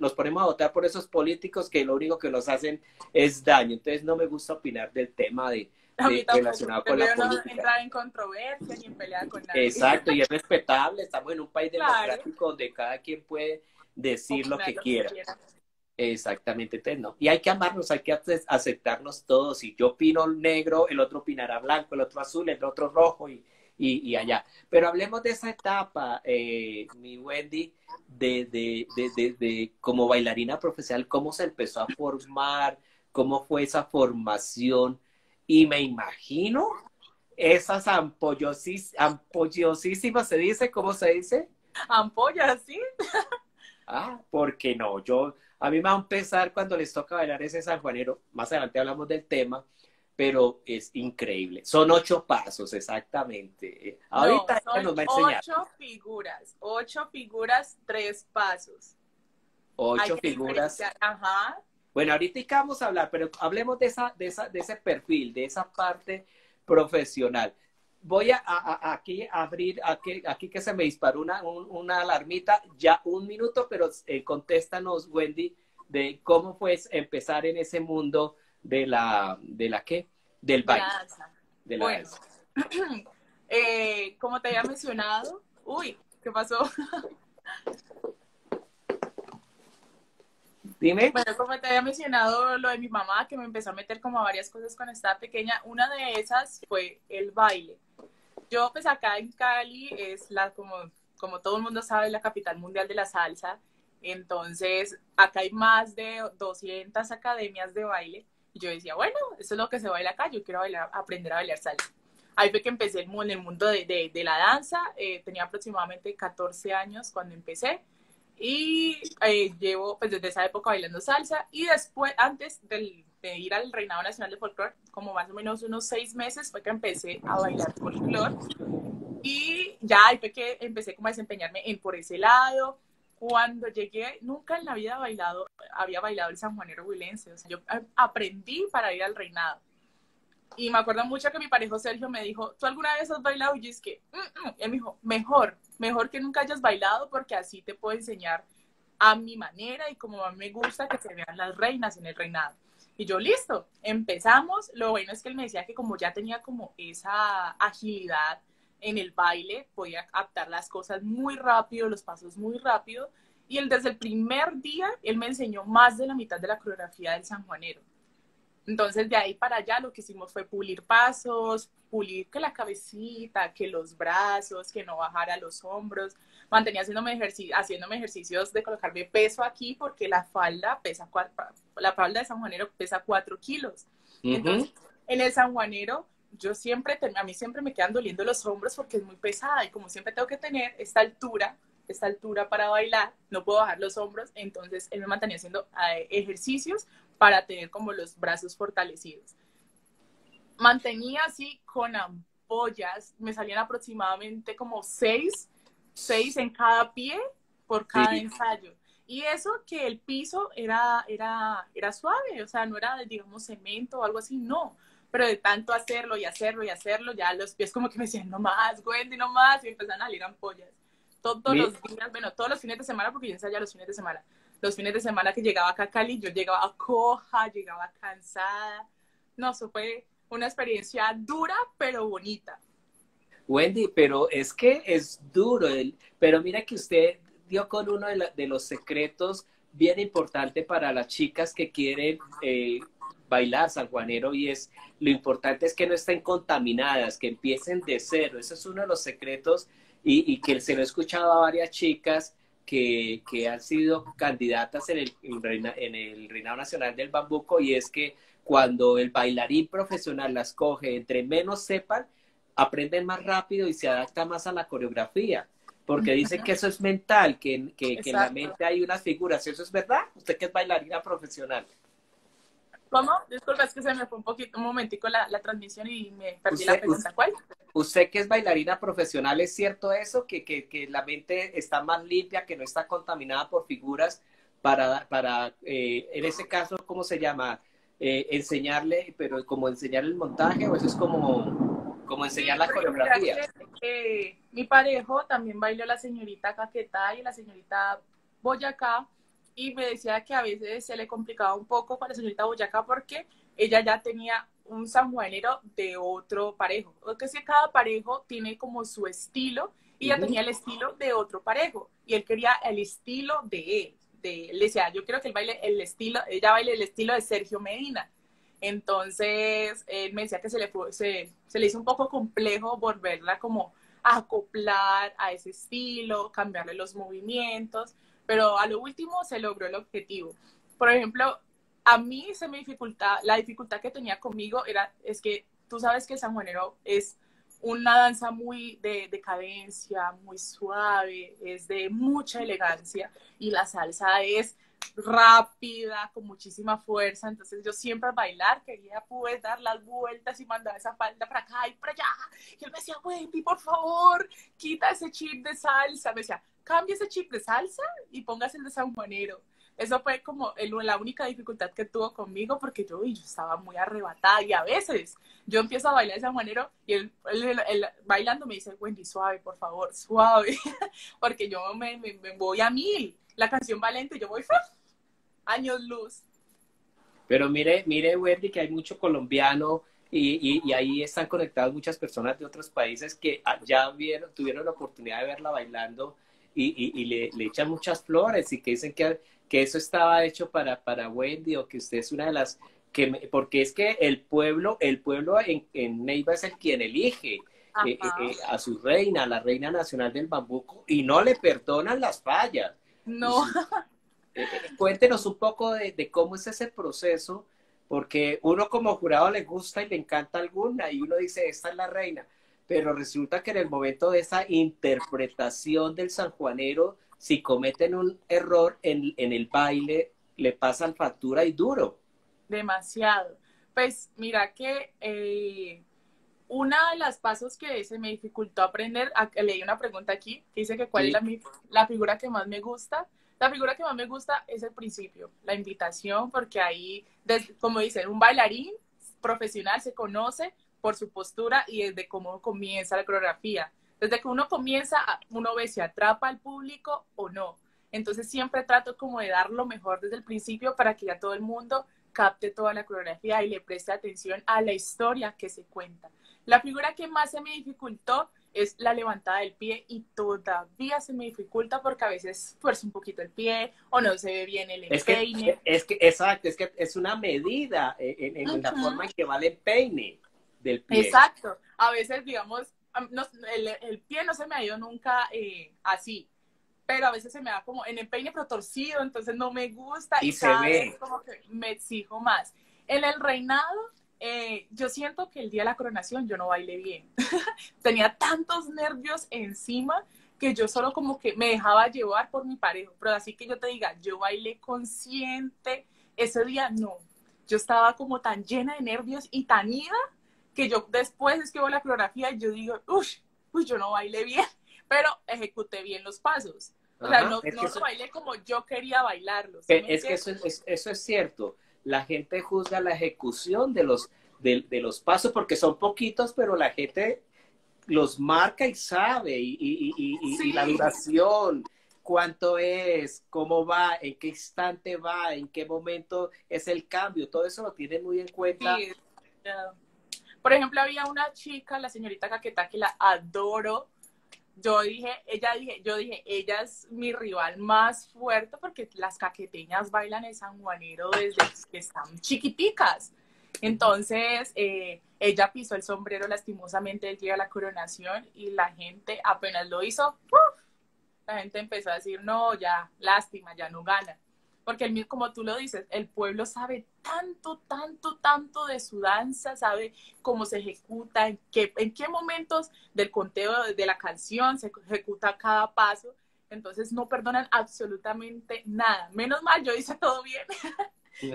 nos ponemos a votar por esos políticos que lo único que nos hacen es daño. Entonces no me gusta opinar del tema de, relacionado con la política. No entrar en controversia ni en pelear con nadie. Exacto, y es respetable. Estamos en un país <laughs> democrático donde cada quien puede decir lo que quiera. Exactamente, entonces no. Y hay que amarnos, hay que aceptarnos todos. Si yo opino negro, el otro opinará blanco, el otro azul, el otro rojo y, y, allá. Pero hablemos de esa etapa, eh, mi Wendy, de, de, de, de, como bailarina profesional, cómo se empezó a formar, cómo fue esa formación y me imagino esas ampollosísimas, ¿se dice? ¿Cómo se dice? Ampollas, sí. ah, porque no, yo, a mí me va a empezar cuando les toca bailar ese sanjuanero, más adelante hablamos del tema, pero es increíble. Son ocho pasos, exactamente. Ahorita nos va a enseñar. Ocho figuras, ocho figuras, tres pasos. Ocho figuras. Ajá. Bueno, ahorita vamos a hablar, pero hablemos de, esa, de, esa, de ese perfil, de esa parte profesional. Voy a, aquí abrir, aquí, aquí, que se me disparó una, una alarmita, ya un minuto, pero eh, contéstanos, Wendy, de cómo fue empezar en ese mundo de la, de la qué? Del baile. De la bueno, <clears throat> eh, como te había mencionado, uy, ¿qué pasó? <laughs> Dime. Bueno, como te había mencionado lo de mi mamá, que me empezó a meter como a varias cosas cuando estaba pequeña, una de esas fue el baile. Yo, pues acá en Cali es la, como, como todo el mundo sabe, la capital mundial de la salsa. Entonces, acá hay más de 200 academias de baile. Y yo decía, bueno, eso es lo que se baila acá, yo quiero bailar, aprender a bailar salsa. Ahí fue que empecé en el mundo de, de, de la danza. Eh, tenía aproximadamente 14 años cuando empecé. Y eh, llevo pues desde esa época bailando salsa. Y después, antes del, de ir al Reinado Nacional de Folklore, como más o menos unos seis meses, fue que empecé a bailar folclore. Y ya ahí fue que empecé como a desempeñarme en por ese lado cuando llegué, nunca en la vida bailado, había bailado el sanjuanero huilense. O sea, yo aprendí para ir al reinado. Y me acuerdo mucho que mi parejo Sergio me dijo, ¿tú alguna vez has bailado? Y yo es que, mm, mm". él me dijo, mejor, mejor que nunca hayas bailado porque así te puedo enseñar a mi manera y como a mí me gusta que se vean las reinas en el reinado. Y yo, listo, empezamos. Lo bueno es que él me decía que como ya tenía como esa agilidad en el baile, podía adaptar las cosas muy rápido, los pasos muy rápido. Y él desde el primer día, él me enseñó más de la mitad de la coreografía del sanjuanero. Entonces, de ahí para allá lo que hicimos fue pulir pasos, pulir que la cabecita, que los brazos, que no bajara los hombros. Mantenía haciéndome, ejerci haciéndome ejercicios de colocarme peso aquí porque la falda pesa la falda de sanjuanero pesa 4 kilos. Entonces, en el sanjuanero yo siempre, a mí siempre me quedan doliendo los hombros porque es muy pesada y como siempre tengo que tener esta altura, esta altura para bailar, no puedo bajar los hombros, entonces él me mantenía haciendo eh, ejercicios para tener como los brazos fortalecidos. Mantenía así con ampollas, me salían aproximadamente como seis, seis en cada pie por cada ensayo. Y eso que el piso era, era, era suave, o sea, no era, digamos, cemento o algo así, no pero de tanto hacerlo y hacerlo y hacerlo, ya los pies como que me decían, no más, Wendy, no más, y empezaron a salir ampollas. Todos los días, bueno, todos los fines de semana, porque yo ensayaba los fines de semana. Los fines de semana que llegaba acá a Cali, yo llegaba coja, llegaba cansada. No, eso fue una experiencia dura, pero bonita. Wendy, pero es que es duro, pero mira que usted dio con uno de, los secretos bien importante para las chicas que quieren eh, bailar sanjuanero y es lo importante es que no estén contaminadas, que empiecen de cero. Ese es uno de los secretos y, que se lo he escuchado a varias chicas que, han sido candidatas en el, en el Reinado Nacional del Bambuco y es que cuando el bailarín profesional las coge, entre menos sepan, aprenden más rápido y se adapta más a la coreografía. Porque dicen que eso es mental, que, que, que en la mente hay unas figuras. ¿Eso es verdad? Usted que es bailarina profesional. ¿Cómo? Disculpa, es que se me fue un poquito, un momentico la, la transmisión y me perdí la pregunta. ¿Cuál? Usted que es bailarina profesional, ¿es cierto eso? Que, que, que, la mente está más limpia, que no está contaminada por figuras para, para eh, en ese caso, ¿cómo se llama? Eh, enseñarle, pero como enseñar el montaje o eso es como, como enseñar la coreografía. mi parejo también bailó la señorita Caquetá y la señorita Boyacá y me decía que a veces se le complicaba un poco para la señorita Boyacá porque ella ya tenía un sanjuanero de otro parejo. O que si cada parejo tiene como su estilo y ella tenía el estilo de otro parejo y él quería el estilo de él. De, le decía, yo quiero que él baile el estilo, ella baile el estilo de Sergio Medina. Entonces, él me decía que se le, se, se le hizo un poco complejo volverla como a acoplar a ese estilo, cambiarle los movimientos pero a lo último se logró el objetivo. Por ejemplo, a mí se me dificulta, la dificultad que tenía conmigo era, es que tú sabes que el sanjuanero es una danza muy de, de, cadencia, muy suave, es de mucha elegancia y la salsa es rápida, con muchísima fuerza. Entonces yo siempre al bailar quería poder dar las vueltas y mandar esa falda para acá y para allá. Y él me decía, Wendy, por favor, quita ese chip de salsa. Me decía, cambia ese chip de salsa y pongas el de sanjuanero. Eso fue como el, la única dificultad que tuvo conmigo porque yo, yo estaba muy arrebatada y a veces yo empiezo a bailar de sanjuanero y él, bailando me dice, Wendy, suave, por favor, suave, <laughs> porque yo me, me, voy a mil. La canción Valente, yo voy años luz. Pero mire, mire, Wendy, que hay mucho colombiano y, y, ahí están conectadas muchas personas de otros países que ya vieron, tuvieron la oportunidad de verla bailando y, y le, le, echan muchas flores y que dicen que, que eso estaba hecho para, para Wendy o que usted es una de las que, porque es que el pueblo, el pueblo en, en Neiva es el quien elige eh, eh, eh, a su reina, la reina nacional del bambuco, y no le perdonan las fallas. No. cuéntenos un poco de, de, cómo es ese proceso, porque uno como jurado le gusta y le encanta alguna, y uno dice, esta es la reina, pero resulta que en el momento de esa interpretación del sanjuanero, si cometen un error en, en el baile, le pasan factura y duro. Demasiado. Pues mira que eh, una de las pasos que se me dificultó aprender, leí una pregunta aquí que dice que cuál es la, la figura que más me gusta. La figura que más me gusta es el principio, la invitación, porque ahí, como dicen, un bailarín profesional se conoce por su postura y desde cómo comienza la coreografía. Desde que uno comienza, uno ve si atrapa al público o no. Entonces siempre trato como de dar lo mejor desde el principio para que ya todo el mundo capte toda la coreografía y le preste atención a la historia que se cuenta. La figura que más se me dificultó es la levantada del pie y todavía se me dificulta porque a veces fuerza un poquito el pie o no se ve bien el empeine. Es que, exacto, es que es una medida en, la forma en que va el empeine del pie. Exacto, a veces digamos, el, pie no se me ha ido nunca eh, así, pero a veces se me da como en el peine pero torcido, entonces no me gusta y, se ve. como que me exijo más. En el reinado, eh, yo siento que el día de la coronación yo no bailé bien. <laughs> Tenía tantos nervios encima que yo solo como que me dejaba llevar por mi pareja, pero así que yo te diga, yo bailé consciente, ese día no. Yo estaba como tan llena de nervios y tan ida que yo después escribo la coreografía y yo digo, uy, uy, yo no bailé bien <laughs> pero ejecuté bien los pasos. O sea, no, no bailé como yo quería bailarlos. es que eso es, eso es cierto. La gente juzga la ejecución de los, de, los pasos porque son poquitos, pero la gente los marca y sabe, y, y, y, y, la duración, cuánto es, cómo va, en qué instante va, en qué momento es el cambio, todo eso lo tienen muy en cuenta. Por ejemplo, había una chica, la señorita Caqueta, que la adoro, yo dije, ella dije, yo dije, ella es mi rival más fuerte porque las caqueteñas bailan el sanjuanero desde que están chiquiticas. Entonces, eh, ella pisó el sombrero lastimosamente el día de la coronación y la gente apenas lo hizo, la gente empezó a decir, no, ya, lástima, ya no gana porque el, como tú lo dices, el pueblo sabe tanto, tanto, tanto de su danza, sabe cómo se ejecuta, en qué, en qué momentos del conteo de la canción se ejecuta cada paso, entonces no perdonan absolutamente nada. Menos mal, yo hice todo bien. <laughs>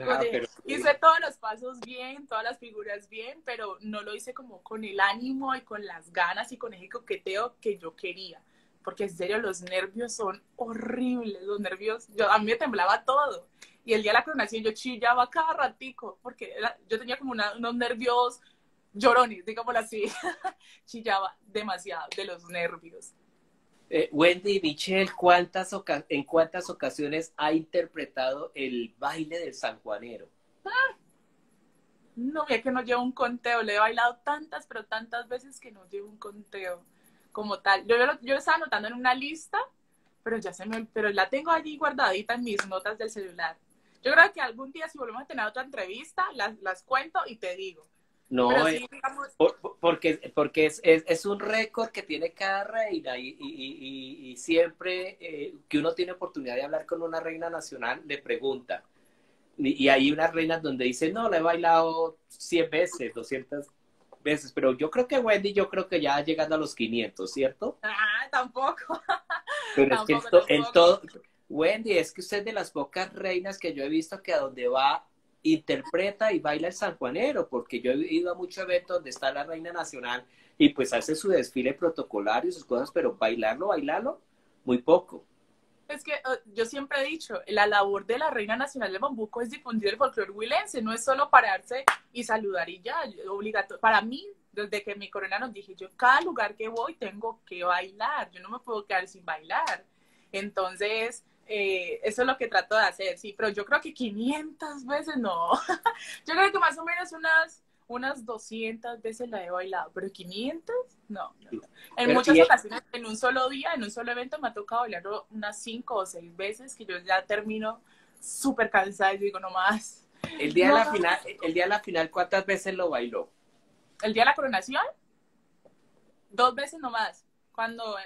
Ah, hice todos los pasos bien, todas las figuras bien, pero no lo hice como con el ánimo y con las ganas y con el coqueteo que yo quería porque en serio los nervios son horribles, los nervios, yo, a mí me temblaba todo. Y el día de la coronación yo chillaba cada ratico, porque yo tenía como unos nervios llorones, digámoslo así. <laughs> chillaba demasiado de los nervios. Eh, Wendy Michelle, ¿cuántas ¿en cuántas ocasiones ha interpretado el baile del sanjuanero? Ah, no, mira que no llevo un conteo, le he bailado tantas, pero tantas veces que no llevo un conteo como tal. Yo, yo, lo estaba anotando en una lista, pero ya se me, pero la tengo allí guardadita en mis notas del celular. Yo creo que algún día si volvemos a tener otra entrevista, las, las cuento y te digo. No, eh, porque, porque es, es, es, un récord que tiene cada reina y, y, y, siempre eh, que uno tiene oportunidad de hablar con una reina nacional, le pregunta. Y, hay unas reinas donde dice, no, la he bailado 100 veces, 200 veces, pero yo creo que Wendy, yo creo que ya llegando a los 500, ¿cierto? Ah, tampoco. <laughs> Pero es que esto, en todo, Wendy, es que usted es de las pocas reinas que yo he visto que a donde va interpreta y baila el sanjuanero, porque yo he ido a muchos eventos donde está la reina nacional y pues hace su desfile protocolario y sus cosas, pero bailarlo, bailarlo, muy poco. Es que oh, yo siempre he dicho, la labor de la Reina Nacional de Bambuco es difundir el folclore huilense, no es solo pararse y saludar y ya, obligatorio. Para mí, desde que mi corona nos dije, yo cada lugar que voy tengo que bailar, yo no me puedo quedar sin bailar. Entonces, Eh, eso es lo que trato de hacer, sí, pero yo creo que 500 veces no. <laughs> yo creo que más o menos unas, unas 200 veces la he bailado, pero 500 no. En muchas ocasiones, en un solo día, en un solo evento, me ha tocado bailarlo unas 5 o 6 veces que yo ya termino súper cansada y digo, no más. El día, de la final, el día de la final, ¿cuántas veces lo bailó? El día de la coronación, dos veces nomás. Cuando,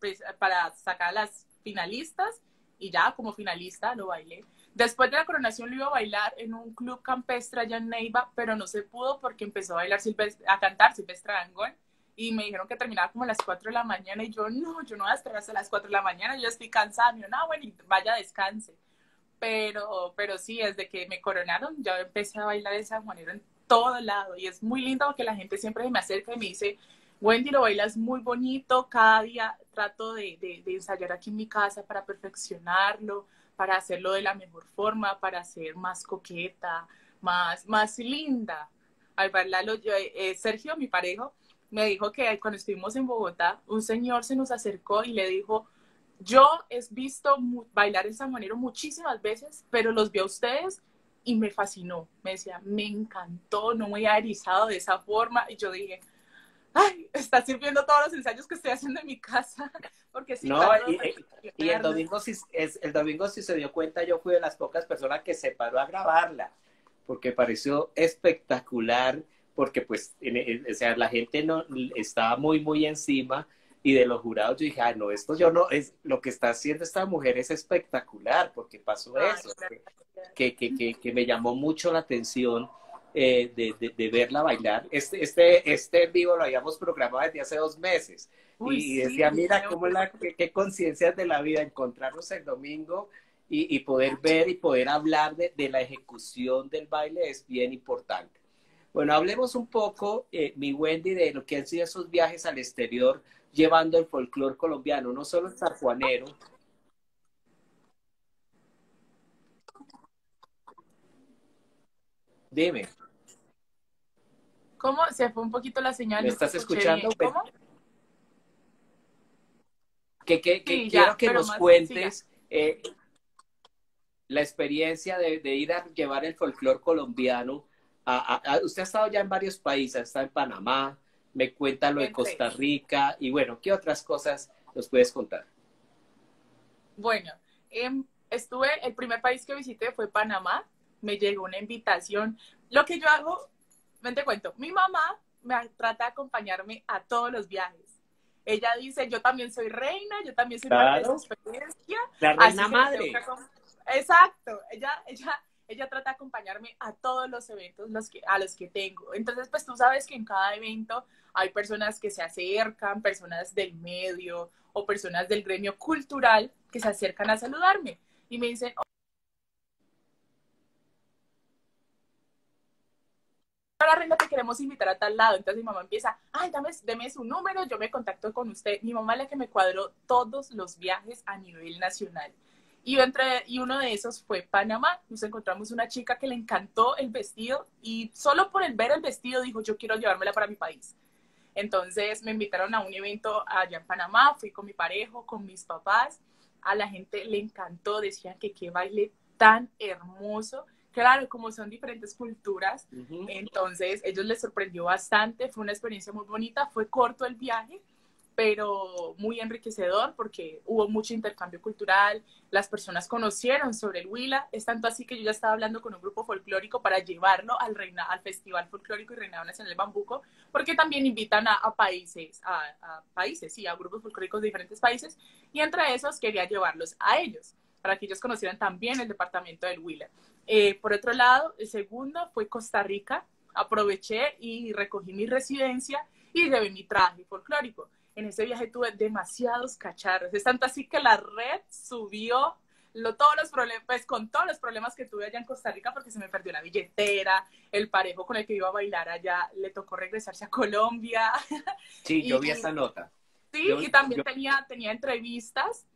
pues, para sacar a las finalistas y ya como finalista lo bailé. Después de la coronación lo iba a bailar en un club campestre allá en Neiva, pero no se pudo porque empezó a bailar a cantar Silvestre Dangón y me dijeron que terminaba como a las 4 de la mañana y yo, no, yo no voy a estar hasta las 4 de la mañana, yo estoy cansada. Y yo, no, bueno, vaya, descanse. Pero, pero sí, desde que me coronaron, ya empecé a bailar esa manera en todo lado y es muy lindo porque la gente siempre me acerca y me dice, Wendy, lo bailas muy bonito, cada día trato de, de, ensayar aquí en mi casa para perfeccionarlo, para hacerlo de la mejor forma, para ser más coqueta, más, más linda. Al bailarlo, yo, eh, Sergio, mi parejo, me dijo que cuando estuvimos en Bogotá, un señor se nos acercó y le dijo, yo he visto bailar en San Juanero muchísimas veces, pero los vi a ustedes y me fascinó. Me decía, me encantó, no me había erizado de esa forma. Y yo dije, ay, está sirviendo todos los ensayos que estoy haciendo en mi casa, <laughs> porque si no, y, el domingo si es, el domingo si se dio cuenta, yo fui de las pocas personas que se paró a grabarla, porque pareció espectacular, porque pues, o sea, la gente no estaba muy, muy encima, y de los jurados yo dije, ah, no, esto yo no, es lo que está haciendo esta mujer es espectacular, porque pasó eso, que, que, que, que me llamó mucho la atención eh, de, verla bailar. Este, este, este en vivo lo habíamos programado desde hace dos meses. y decía, mira cómo la, qué, conciencia de la vida, encontrarnos el domingo y, poder ver y poder hablar de, la ejecución del baile es bien importante. Bueno, hablemos un poco, eh, mi Wendy, de lo que han sido esos viajes al exterior llevando el folclore colombiano, no solo el sarjuanero. Dime. ¿Cómo? Se fue un poquito la señal. ¿Me estás escuchando? ¿Cómo? Que, quiero que nos cuentes eh, la experiencia de, ir a llevar el folclore colombiano. A, usted ha estado ya en varios países, está en Panamá, me cuenta lo de Costa Rica y bueno, ¿qué otras cosas nos puedes contar? Bueno, em, estuve, el primer país que visité fue Panamá, me llegó una invitación. Lo que yo hago ven te cuento, mi mamá me trata de acompañarme a todos los viajes. Ella dice, yo también soy reina, yo también soy parte de experiencia. La reina madre. Exacto, ella, ella, ella trata de acompañarme a todos los eventos los que, a los que tengo. Entonces, pues tú sabes que en cada evento hay personas que se acercan, personas del medio o personas del gremio cultural que se acercan a saludarme y me dicen, la reina te queremos invitar a tal lado. Entonces mi mamá empieza, ay, dame, deme su número, yo me contacto con usted. Mi mamá es la que me cuadró todos los viajes a nivel nacional. Y, entre, y uno de esos fue Panamá. Nos encontramos una chica que le encantó el vestido y solo por el ver el vestido dijo, yo quiero llevármela para mi país. Entonces me invitaron a un evento allá en Panamá, fui con mi parejo, con mis papás. A la gente le encantó, decían que qué baile tan hermoso claro, como son diferentes culturas, entonces ellos les sorprendió bastante, fue una experiencia muy bonita, fue corto el viaje, pero muy enriquecedor porque hubo mucho intercambio cultural, las personas conocieron sobre el Huila, es tanto así que yo ya estaba hablando con un grupo folclórico para llevarlo al, reina, al Festival Folclórico y Reinado Nacional Bambuco, porque también invitan a, países, a, a, países, sí, a grupos folclóricos de diferentes países, y entre esos quería llevarlos a ellos, para que ellos conocieran también el departamento del Huila. Eh, por otro lado, el segundo fue Costa Rica. Aproveché y recogí mi residencia y llevé mi traje folclórico. En ese viaje tuve demasiados cacharros. Es tanto así que la red subió lo, todos los problemas, pues con todos los problemas que tuve allá en Costa Rica porque se me perdió la billetera, el parejo con el que iba a bailar allá le tocó regresarse a Colombia. Sí, yo <laughs> vi esa nota. Sí, y también tenía, tenía entrevistas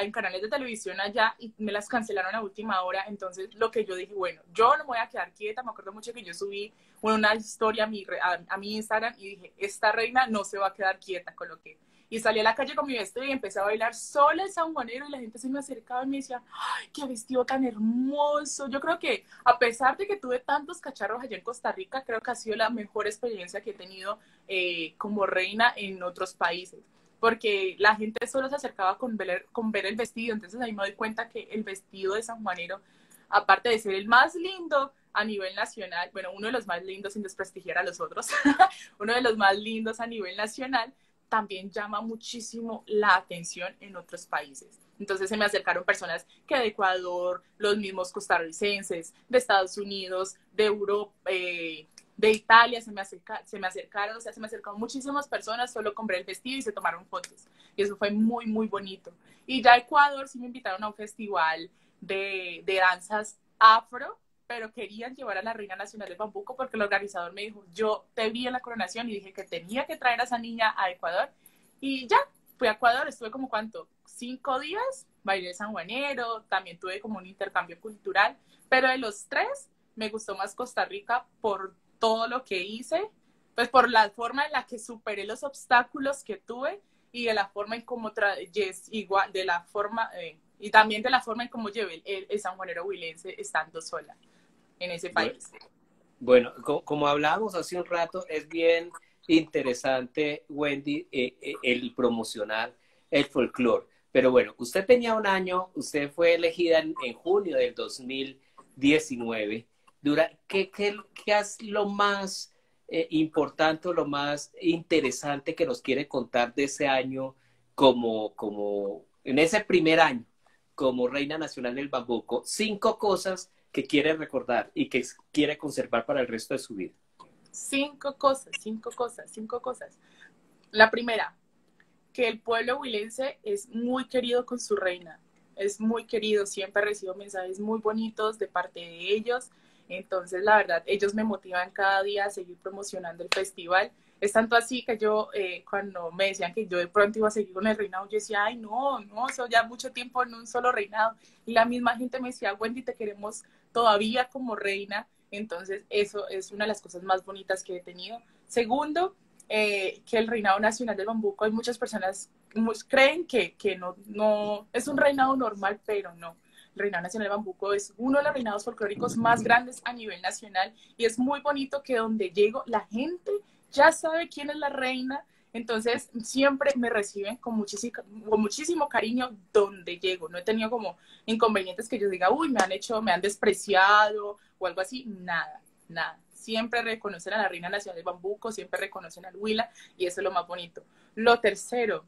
en canales de televisión allá y me las cancelaron a última hora. Entonces, lo que yo dije, bueno, yo no me voy a quedar quieta. Me acuerdo mucho que yo subí una historia a mi, a, mi Instagram y dije, esta reina no se va a quedar quieta, con lo que y salí a la calle con mi vestido y empecé a bailar sola el sanjuanero y la gente se me acercaba y me decía, ¡ay, qué vestido tan hermoso! Yo creo que a pesar de que tuve tantos cacharros allá en Costa Rica, creo que ha sido la mejor experiencia que he tenido eh, como reina en otros países porque la gente solo se acercaba con ver, con ver el vestido, entonces ahí me doy cuenta que el vestido de San Juanero, aparte de ser el más lindo a nivel nacional, bueno, uno de los más lindos sin desprestigiar a los otros, <laughs> uno de los más lindos a nivel nacional, también llama muchísimo la atención en otros países. Entonces se me acercaron personas que de Ecuador, los mismos costarricenses, de Estados Unidos, de Europa, eh, de Italia, se me, se me acercaron, o sea, se me acercaron muchísimas personas solo compré el vestido y se tomaron fotos. Y eso fue muy, muy bonito. Y ya Ecuador sí me invitaron a un festival de, de danzas afro, pero querían llevar a la Reina Nacional del Bambuco porque el organizador me dijo, yo te vi en la coronación y dije que tenía que traer a esa niña a Ecuador. Y ya, fui a Ecuador, estuve como cuánto, cinco días, bailé San Juanero, también tuve como un intercambio cultural, pero de los tres me gustó más Costa Rica por todo lo que hice, pues por la forma en la que superé los obstáculos que tuve y de la forma en cómo igual, de la forma, eh, y también de la forma en cómo llevé el, el San Juanero Huilense estando sola en ese país. Bueno, como hablábamos hace un rato, es bien interesante, Wendy, eh, eh, el promocionar el folclore. Pero bueno, usted tenía un año, usted fue elegida en, junio del 2019. Dura, ¿qué, es lo más eh, importante, lo más interesante que nos quiere contar de ese año como, como, en ese primer año como Reina Nacional del Bambuco? Cinco cosas que quiere recordar y que quiere conservar para el resto de su vida? Cinco cosas, cinco cosas, cinco cosas. La primera, que el pueblo huilense es muy querido con su reina, es muy querido, siempre recibo mensajes muy bonitos de parte de ellos, entonces la verdad, ellos me motivan cada día a seguir promocionando el festival es tanto así que yo, eh, cuando me decían que yo de pronto iba a seguir con el reinado, yo decía, ay, no, no, eso ya mucho tiempo en un solo reinado. Y la misma gente me decía, Wendy, te queremos todavía como reina. Entonces, eso es una de las cosas más bonitas que he tenido. Segundo, eh, que el reinado nacional del bambuco, hay muchas personas creen que, que no, no, es un reinado normal, pero no. El Reinado Nacional del Bambuco es uno de los reinados folclóricos más grandes a nivel nacional y es muy bonito que donde llego la gente ya sabe quién es la reina, entonces siempre me reciben con muchísimo, con muchísimo cariño donde llego. No he tenido como inconvenientes que yo diga, uy, me han hecho, me han despreciado o algo así. Nada, nada. Siempre reconocen a la Reina Nacional del Bambuco, siempre reconocen al Huila y eso es lo más bonito. Lo tercero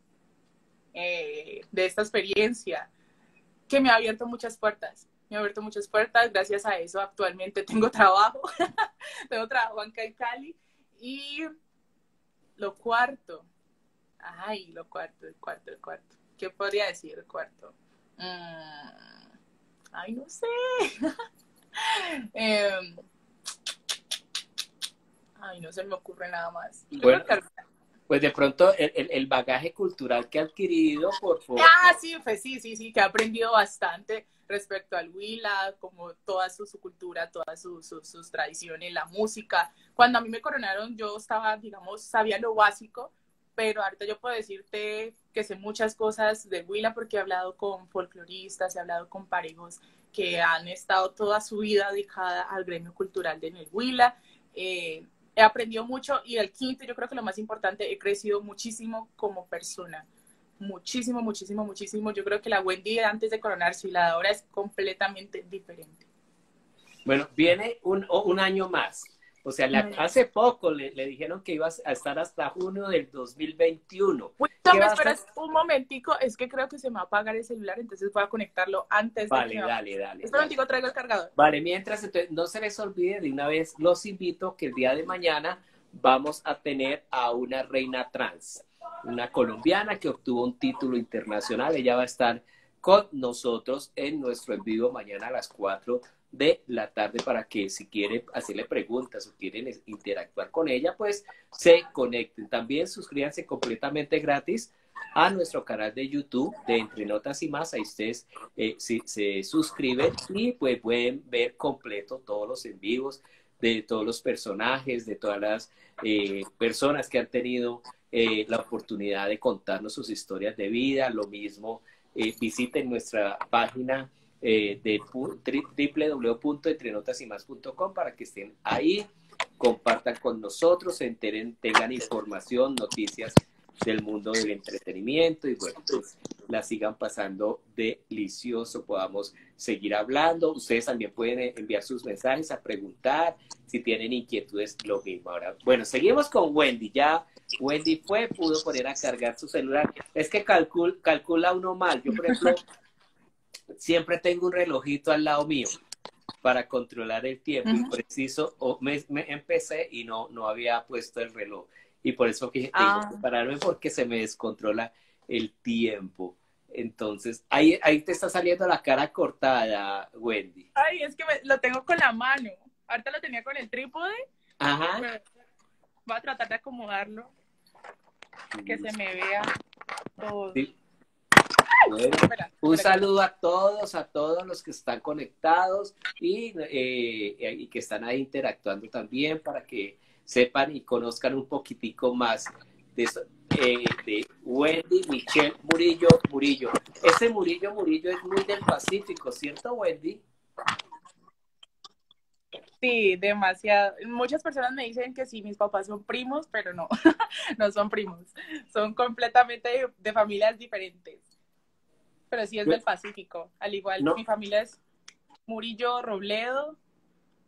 eh, de esta experiencia, que me ha abierto muchas puertas. Me ha abierto muchas puertas. Gracias a eso actualmente <laughs> tengo trabajo. <laughs> tengo trabajo en Cali y lo cuarto, ay, lo cuarto, el cuarto, el cuarto. ¿Qué podría decir el cuarto? Mm, ay, no sé. <laughs> Em, ay, no se me ocurre nada más. Bueno, pues de pronto el, el, bagaje cultural que ha adquirido por favor. Ah, sí, pues sí, sí, sí, que ha aprendido bastante respecto al Huila, como toda su, cultura, todas sus tradiciones, la música. Cuando a mí me coronaron, yo estaba, digamos, sabía lo básico, pero ahorita yo puedo decirte que sé muchas cosas de Huila porque he hablado con folcloristas, he hablado con parejos que han estado toda su vida dedicada al gremio cultural de el Huila. Eh, he aprendido mucho y el quinto, yo creo que lo más importante, he crecido muchísimo como persona. Muchísimo, muchísimo, muchísimo. Yo creo que la Wendy antes de coronarse y la de ahora es completamente diferente. Bueno, viene un, un año más. O sea, hace poco le, dijeron que ibas a estar hasta junio del 2021. Uy, me esperas un momentico, es que creo que se me va a apagar el celular, entonces voy a conectarlo antes vale, de que... Dale, dale, Espera un momentico, traigo el cargador. Vale, mientras, entonces, no se les olvide de una vez, los invito que el día de mañana vamos a tener a una reina trans, una colombiana que obtuvo un título internacional. Ella va a estar con nosotros en nuestro en vivo mañana a las 4 de la tarde para que si quieren hacerle preguntas o quieren interactuar con ella, pues se conecten. También suscríbanse completamente gratis a nuestro canal de YouTube de Entre Notas y Más. Ahí ustedes eh, se suscriben y pues pueden ver completo todos los en vivos de todos los personajes, de todas las eh, personas que han tenido eh, la oportunidad de contarnos sus historias de vida. Lo mismo, visiten nuestra página de www.entrenotasymas.com para que estén ahí, compartan con nosotros, se enteren, tengan información, noticias del mundo del entretenimiento y bueno, pues la sigan pasando delicioso, podamos seguir hablando. Ustedes también pueden enviar sus mensajes a preguntar si tienen inquietudes, lo mismo. Ahora, bueno, seguimos con Wendy. Ya Wendy fue, pudo poner a cargar su celular. Es que calcul, calcula uno mal. Yo, por ejemplo, siempre tengo un relojito al lado mío para controlar el tiempo y preciso, o me, empecé y no, no había puesto el reloj y por eso que tengo que ah. pararme porque se me descontrola el tiempo. Entonces, ahí, ahí te está saliendo la cara cortada, Wendy. Ay, es que lo tengo con la mano. Ahorita lo tenía con el trípode. Ajá. Voy a tratar de acomodarlo. Que se me vea todo. <laughs> un saludo a todos, a todos los que están conectados y, eh, y que están ahí interactuando también para que sepan y conozcan un poquitico más de, eh, de Wendy Michelle Murillo Murillo. Ese Murillo Murillo es muy del Pacífico, ¿cierto, Wendy? Sí, demasiado. Muchas personas me dicen que sí, mis papás son primos, pero no, <laughs> no son primos. Son completamente de, familias diferentes. Pero sí es del Pacífico. Al igual, mi familia es Murillo Robledo,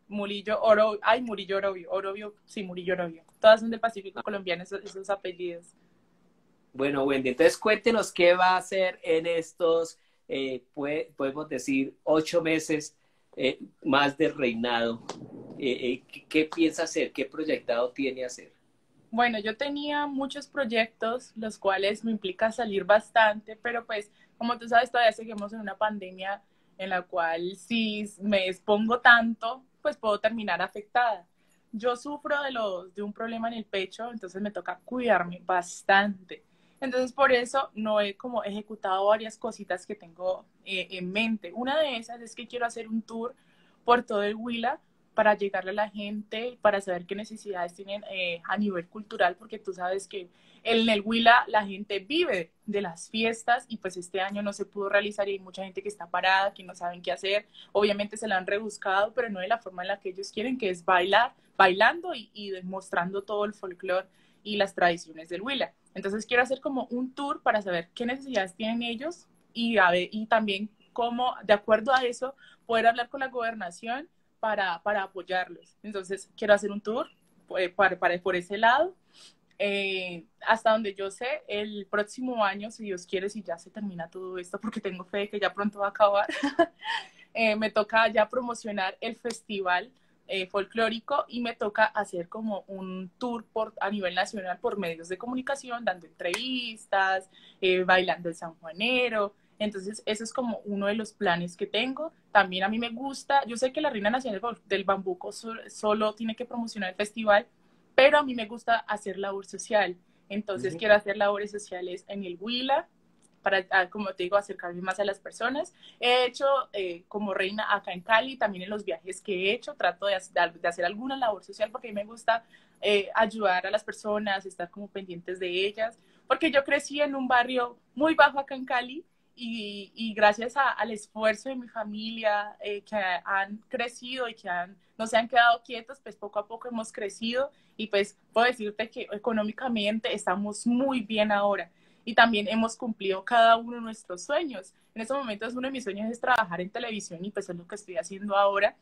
Murillo Oro, ay, Murillo Orobio, Orobio, sí, Murillo Orobio. Todas son del Pacífico colombiano, esos, apellidos. Bueno, Wendy, entonces cuéntenos qué va a hacer en estos, eh, podemos decir, ocho meses eh, más de reinado. Eh, ¿qué, piensa hacer? ¿Qué proyectado tiene hacer? Bueno, yo tenía muchos proyectos, los cuales me implica salir bastante, pero pues, como tú sabes, todavía seguimos en una pandemia en la cual si me expongo tanto, pues puedo terminar afectada. Yo sufro de, los, de un problema en el pecho, entonces me toca cuidarme bastante. Entonces por eso no he como ejecutado varias cositas que tengo eh, en mente. Una de esas es que quiero hacer un tour por todo el Huila para llegarle a la gente, para saber qué necesidades tienen eh, a nivel cultural, porque tú sabes que en el Huila la gente vive de las fiestas y pues este año no se pudo realizar y hay mucha gente que está parada, que no saben qué hacer. Obviamente se la han rebuscado, pero no de la forma en la que ellos quieren, que es bailar, bailando y, demostrando todo el folclore y las tradiciones del Huila. Entonces quiero hacer como un tour para saber qué necesidades tienen ellos y, y también cómo, de acuerdo a eso, poder hablar con la gobernación para, para apoyarlos. Entonces quiero hacer un tour eh, para, para, por ese lado eh, hasta donde yo sé, el próximo año, si Dios quiere, si ya se termina todo esto, porque tengo fe de que ya pronto va a acabar, <laughs> eh, me toca ya promocionar el festival eh, folclórico y me toca hacer como un tour por, a nivel nacional por medios de comunicación, dando entrevistas, bailando el sanjuanero. Entonces, eso es como uno de los planes que tengo. También a mí me gusta, yo sé que la Reina Nacional del Bambuco solo tiene que promocionar el festival, pero a mí me gusta hacer labor social. Entonces quiero hacer labores sociales en el Huila para, ah, como te digo, acercarme más a las personas. He hecho eh, como reina acá en Cali, también en los viajes que he hecho, trato de, de hacer alguna labor social porque a mí me gusta eh, ayudar a las personas, estar como pendientes de ellas, porque yo crecí en un barrio muy bajo acá en Cali y, gracias al esfuerzo de mi familia eh, que han crecido y que han, no se han quedado quietos, pues poco a poco hemos crecido y pues puedo decirte que económicamente estamos muy bien ahora y también hemos cumplido cada uno de nuestros sueños. En estos momentos uno de mis sueños es trabajar en televisión y pues es lo que estoy haciendo ahora.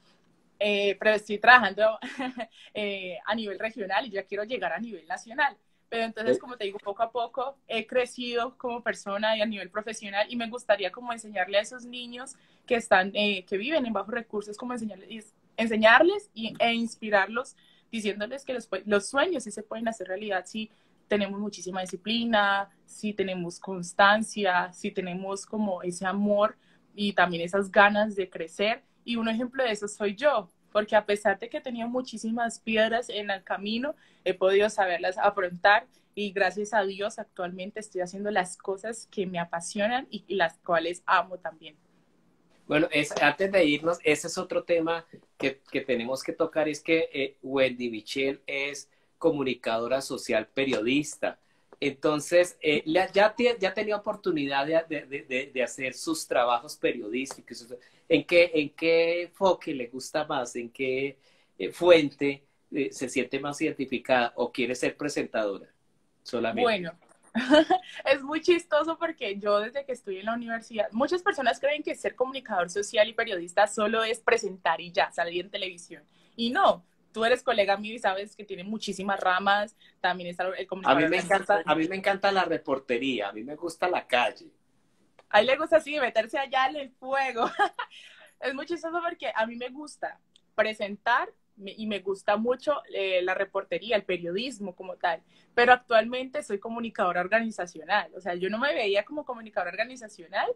Eh, pero estoy trabajando <laughs> eh, a nivel regional y ya quiero llegar a nivel nacional. Pero entonces, como te digo, poco a poco he crecido como persona y a nivel profesional y me gustaría como enseñarle a esos niños que están, eh, que viven en bajos recursos, como enseñarles, enseñarles y, e inspirarlos, diciéndoles que los, los sueños sí se pueden hacer realidad si tenemos muchísima disciplina, si tenemos constancia, si tenemos como ese amor y también esas ganas de crecer. Y un ejemplo de eso soy yo porque a pesar de que he tenido muchísimas piedras en el camino, he podido saberlas afrontar y gracias a Dios actualmente estoy haciendo las cosas que me apasionan y, las cuales amo también. Bueno, es, antes de irnos, ese es otro tema que, que tenemos que tocar, es que eh, Wendy Michel es comunicadora social periodista. Entonces, eh, ya, ya tenía oportunidad de, de, de, hacer sus trabajos periodísticos. ¿En qué, ¿En qué enfoque le gusta más? ¿En qué eh, fuente eh, se siente más identificada o quiere ser presentadora? Solamente. Bueno, <laughs> es muy chistoso porque yo desde que estoy en la universidad, muchas personas creen que ser comunicador social y periodista solo es presentar y ya, salir en televisión. Y no, tú eres colega mío y sabes que tiene muchísimas ramas, también está el comunicador. A mí me encanta, a mí me encanta la reportería, a mí me gusta la calle. A él le gusta así, meterse allá en el fuego. <laughs> es muy chistoso porque a mí me gusta presentar y me gusta mucho eh, la reportería, el periodismo como tal, pero actualmente soy comunicadora organizacional, o sea, yo no me veía como comunicadora organizacional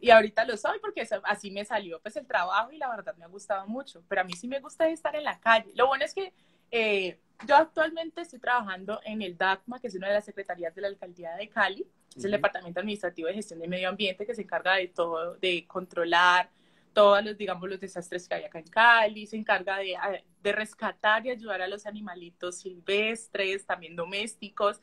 y ahorita lo soy porque así me salió pues el trabajo y la verdad me ha gustado mucho, pero a mí sí me gusta estar en la calle. Lo bueno es que eh, yo actualmente estoy trabajando en el DACMA, que es una de las secretarías de la alcaldía de Cali, es el Departamento Administrativo de Gestión de Medio Ambiente que se encarga de todo, de controlar, todos los, digamos, los desastres que hay acá en Cali, se encarga de, de, rescatar y ayudar a los animalitos silvestres, también domésticos.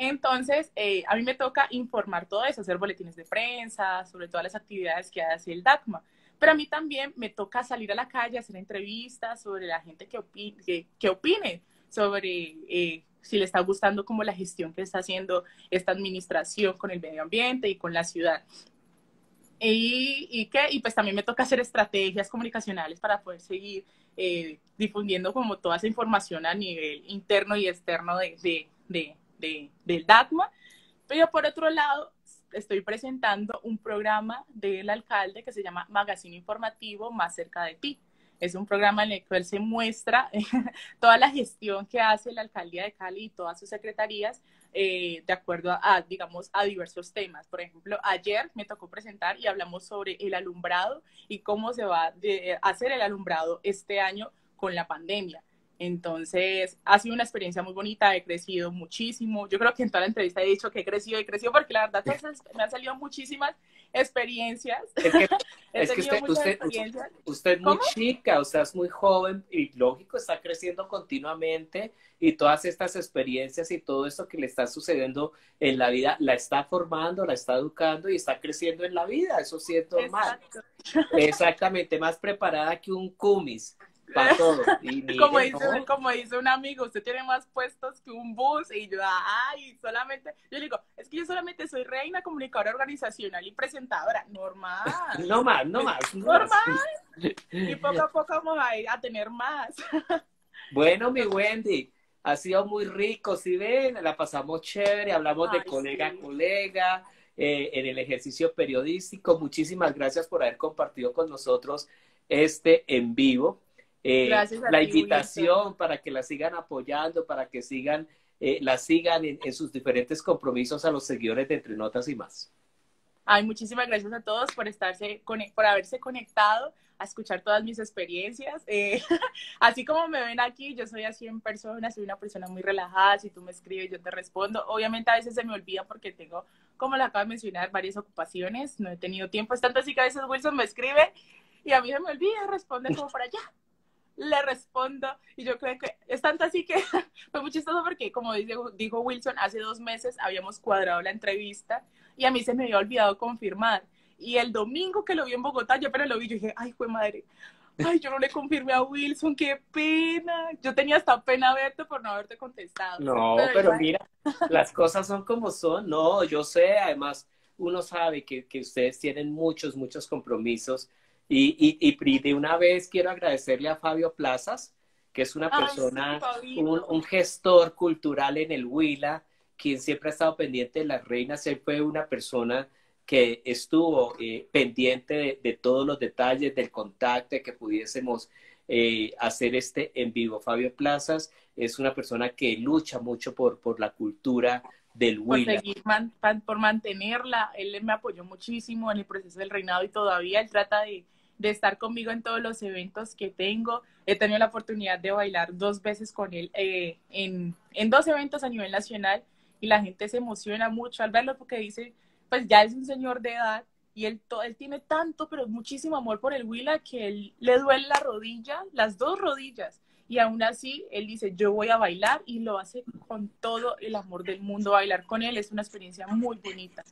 Entonces, eh, a mí me toca informar todo eso, hacer boletines de prensa, sobre todas las actividades que hace el DACMA. Pero a mí también me toca salir a la calle, hacer entrevistas sobre la gente que opine, que, opine sobre eh, si le está gustando como la gestión que está haciendo esta administración con el medio ambiente y con la ciudad. Y, y, ¿qué? y pues también me toca hacer estrategias comunicacionales para poder seguir eh, difundiendo como toda esa información a nivel interno y externo de, de, de, de, del DACMA. Pero por otro lado, estoy presentando un programa del alcalde que se llama Magazine Informativo Más cerca de ti. Es un programa en el cual se muestra <laughs> toda la gestión que hace la alcaldía de Cali y todas sus secretarías eh, de acuerdo a, digamos, a diversos temas. Por ejemplo, ayer me tocó presentar y hablamos sobre el alumbrado y cómo se va a hacer el alumbrado este año con la pandemia. Entonces, ha sido una experiencia muy bonita, he crecido muchísimo. Yo creo que en toda la entrevista he dicho que he crecido, he crecido porque la verdad me han salido muchísimas experiencias. <laughs> Es que, es <laughs> que usted, usted, usted, es muy chica, o sea, es muy joven y lógico, está creciendo continuamente y todas estas experiencias y todo esto que le está sucediendo en la vida, la está formando, la está educando y está creciendo en la vida, eso sí es normal. <laughs> Exactamente, más preparada que un cumis para <laughs> todo. como, dice, como dice un amigo, usted tiene más puestos que un bus y yo, ay, solamente, yo digo, es que yo solamente soy reina, comunicadora organizacional y presentadora, normal. <laughs> No más, no más. normal. Y <laughs> poco a poco vamos a ir a tener más. Bueno, mi Wendy, ha sido muy rico, si ven, la pasamos chévere, hablamos de colega a colega. Eh, en el ejercicio periodístico. Muchísimas gracias por haber compartido con nosotros este en vivo. Eh, la invitación para que la sigan apoyando, para que sigan, eh, la sigan en, sus diferentes compromisos a los seguidores de Entre Notas y más. Ay, muchísimas gracias a todos por estarse, por haberse conectado a escuchar todas mis experiencias. Eh, <laughs> así como me ven aquí, yo soy así en persona, soy una persona muy relajada. Si tú me escribes, yo te respondo. Obviamente a veces se me olvida porque tengo, como le acabo de mencionar, varias ocupaciones. No he tenido tiempo. Es tanto así que a veces Wilson me escribe y a mí se me olvida responder como por allá le respondo y yo creo que es tanto así que <laughs> fue muy chistoso porque como dijo Wilson, hace dos meses habíamos cuadrado la entrevista y a mí se me había olvidado confirmar. Y el domingo que lo vi en Bogotá, yo pero lo vi, yo dije, ay, fue madre, ay, yo no le confirmé a Wilson, qué pena. Yo tenía hasta pena verte por no haberte contestado. No, pero, mira, las cosas son como son. No, yo sé, además, uno sabe que, que ustedes tienen muchos, muchos compromisos y, y, de una vez quiero agradecerle a Fabio Plazas, que es una persona, un, gestor cultural en el Huila, quien siempre ha estado pendiente de las reinas. Él fue una persona que estuvo eh, pendiente de, todos los detalles del contacto, de que pudiésemos eh, hacer este en vivo. Fabio Plazas es una persona que lucha mucho por, por la cultura del Huila. Por, por mantenerla, él me apoyó muchísimo en el proceso del reinado y todavía él trata de de estar conmigo en todos los eventos que tengo. He tenido la oportunidad de bailar dos veces con él eh, en, en, dos eventos a nivel nacional y la gente se emociona mucho al verlo porque dice, pues ya es un señor de edad y él, él tiene tanto, pero muchísimo amor por el Huila que él le duele la rodilla, las dos rodillas. Y aún así, él dice, yo voy a bailar y lo hace con todo el amor del mundo. Bailar con él es una experiencia muy bonita.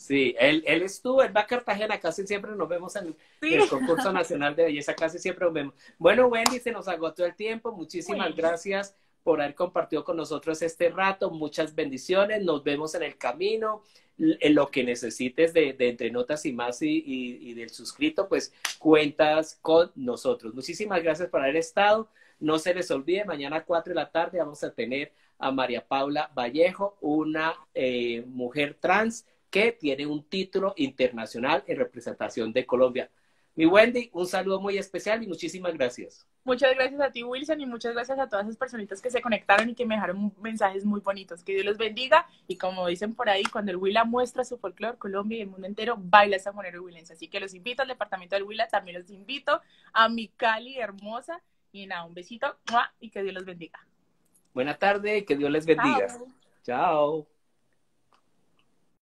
Sí, él, él estuvo, él va a Cartagena, casi siempre nos vemos en el concurso nacional de belleza, casi siempre nos vemos. Bueno, Wendy, se nos agotó el tiempo, muchísimas gracias por haber compartido con nosotros este rato, muchas bendiciones, nos vemos en el camino, en lo que necesites de, Entre Notas y más y, del suscrito, pues cuentas con nosotros. Muchísimas gracias por haber estado. No se les olvide, mañana a 4 de la tarde vamos a tener a María Paula Vallejo, una eh, mujer trans que tiene un título internacional en representación de Colombia. Mi Wendy, un saludo muy especial y muchísimas gracias. Muchas gracias a ti, Wilson, y muchas gracias a todas esas personitas que se conectaron y que me dejaron mensajes muy bonitos. Que Dios los bendiga. Y como dicen por ahí, cuando el Huila muestra su folclore, Colombia y el mundo entero baila esa monero huilense. Así que los invito al departamento del Huila, también los invito a mi Cali hermosa. Y nada, un besito y que Dios los bendiga. Buena tarde, que Dios les bendiga. Chao.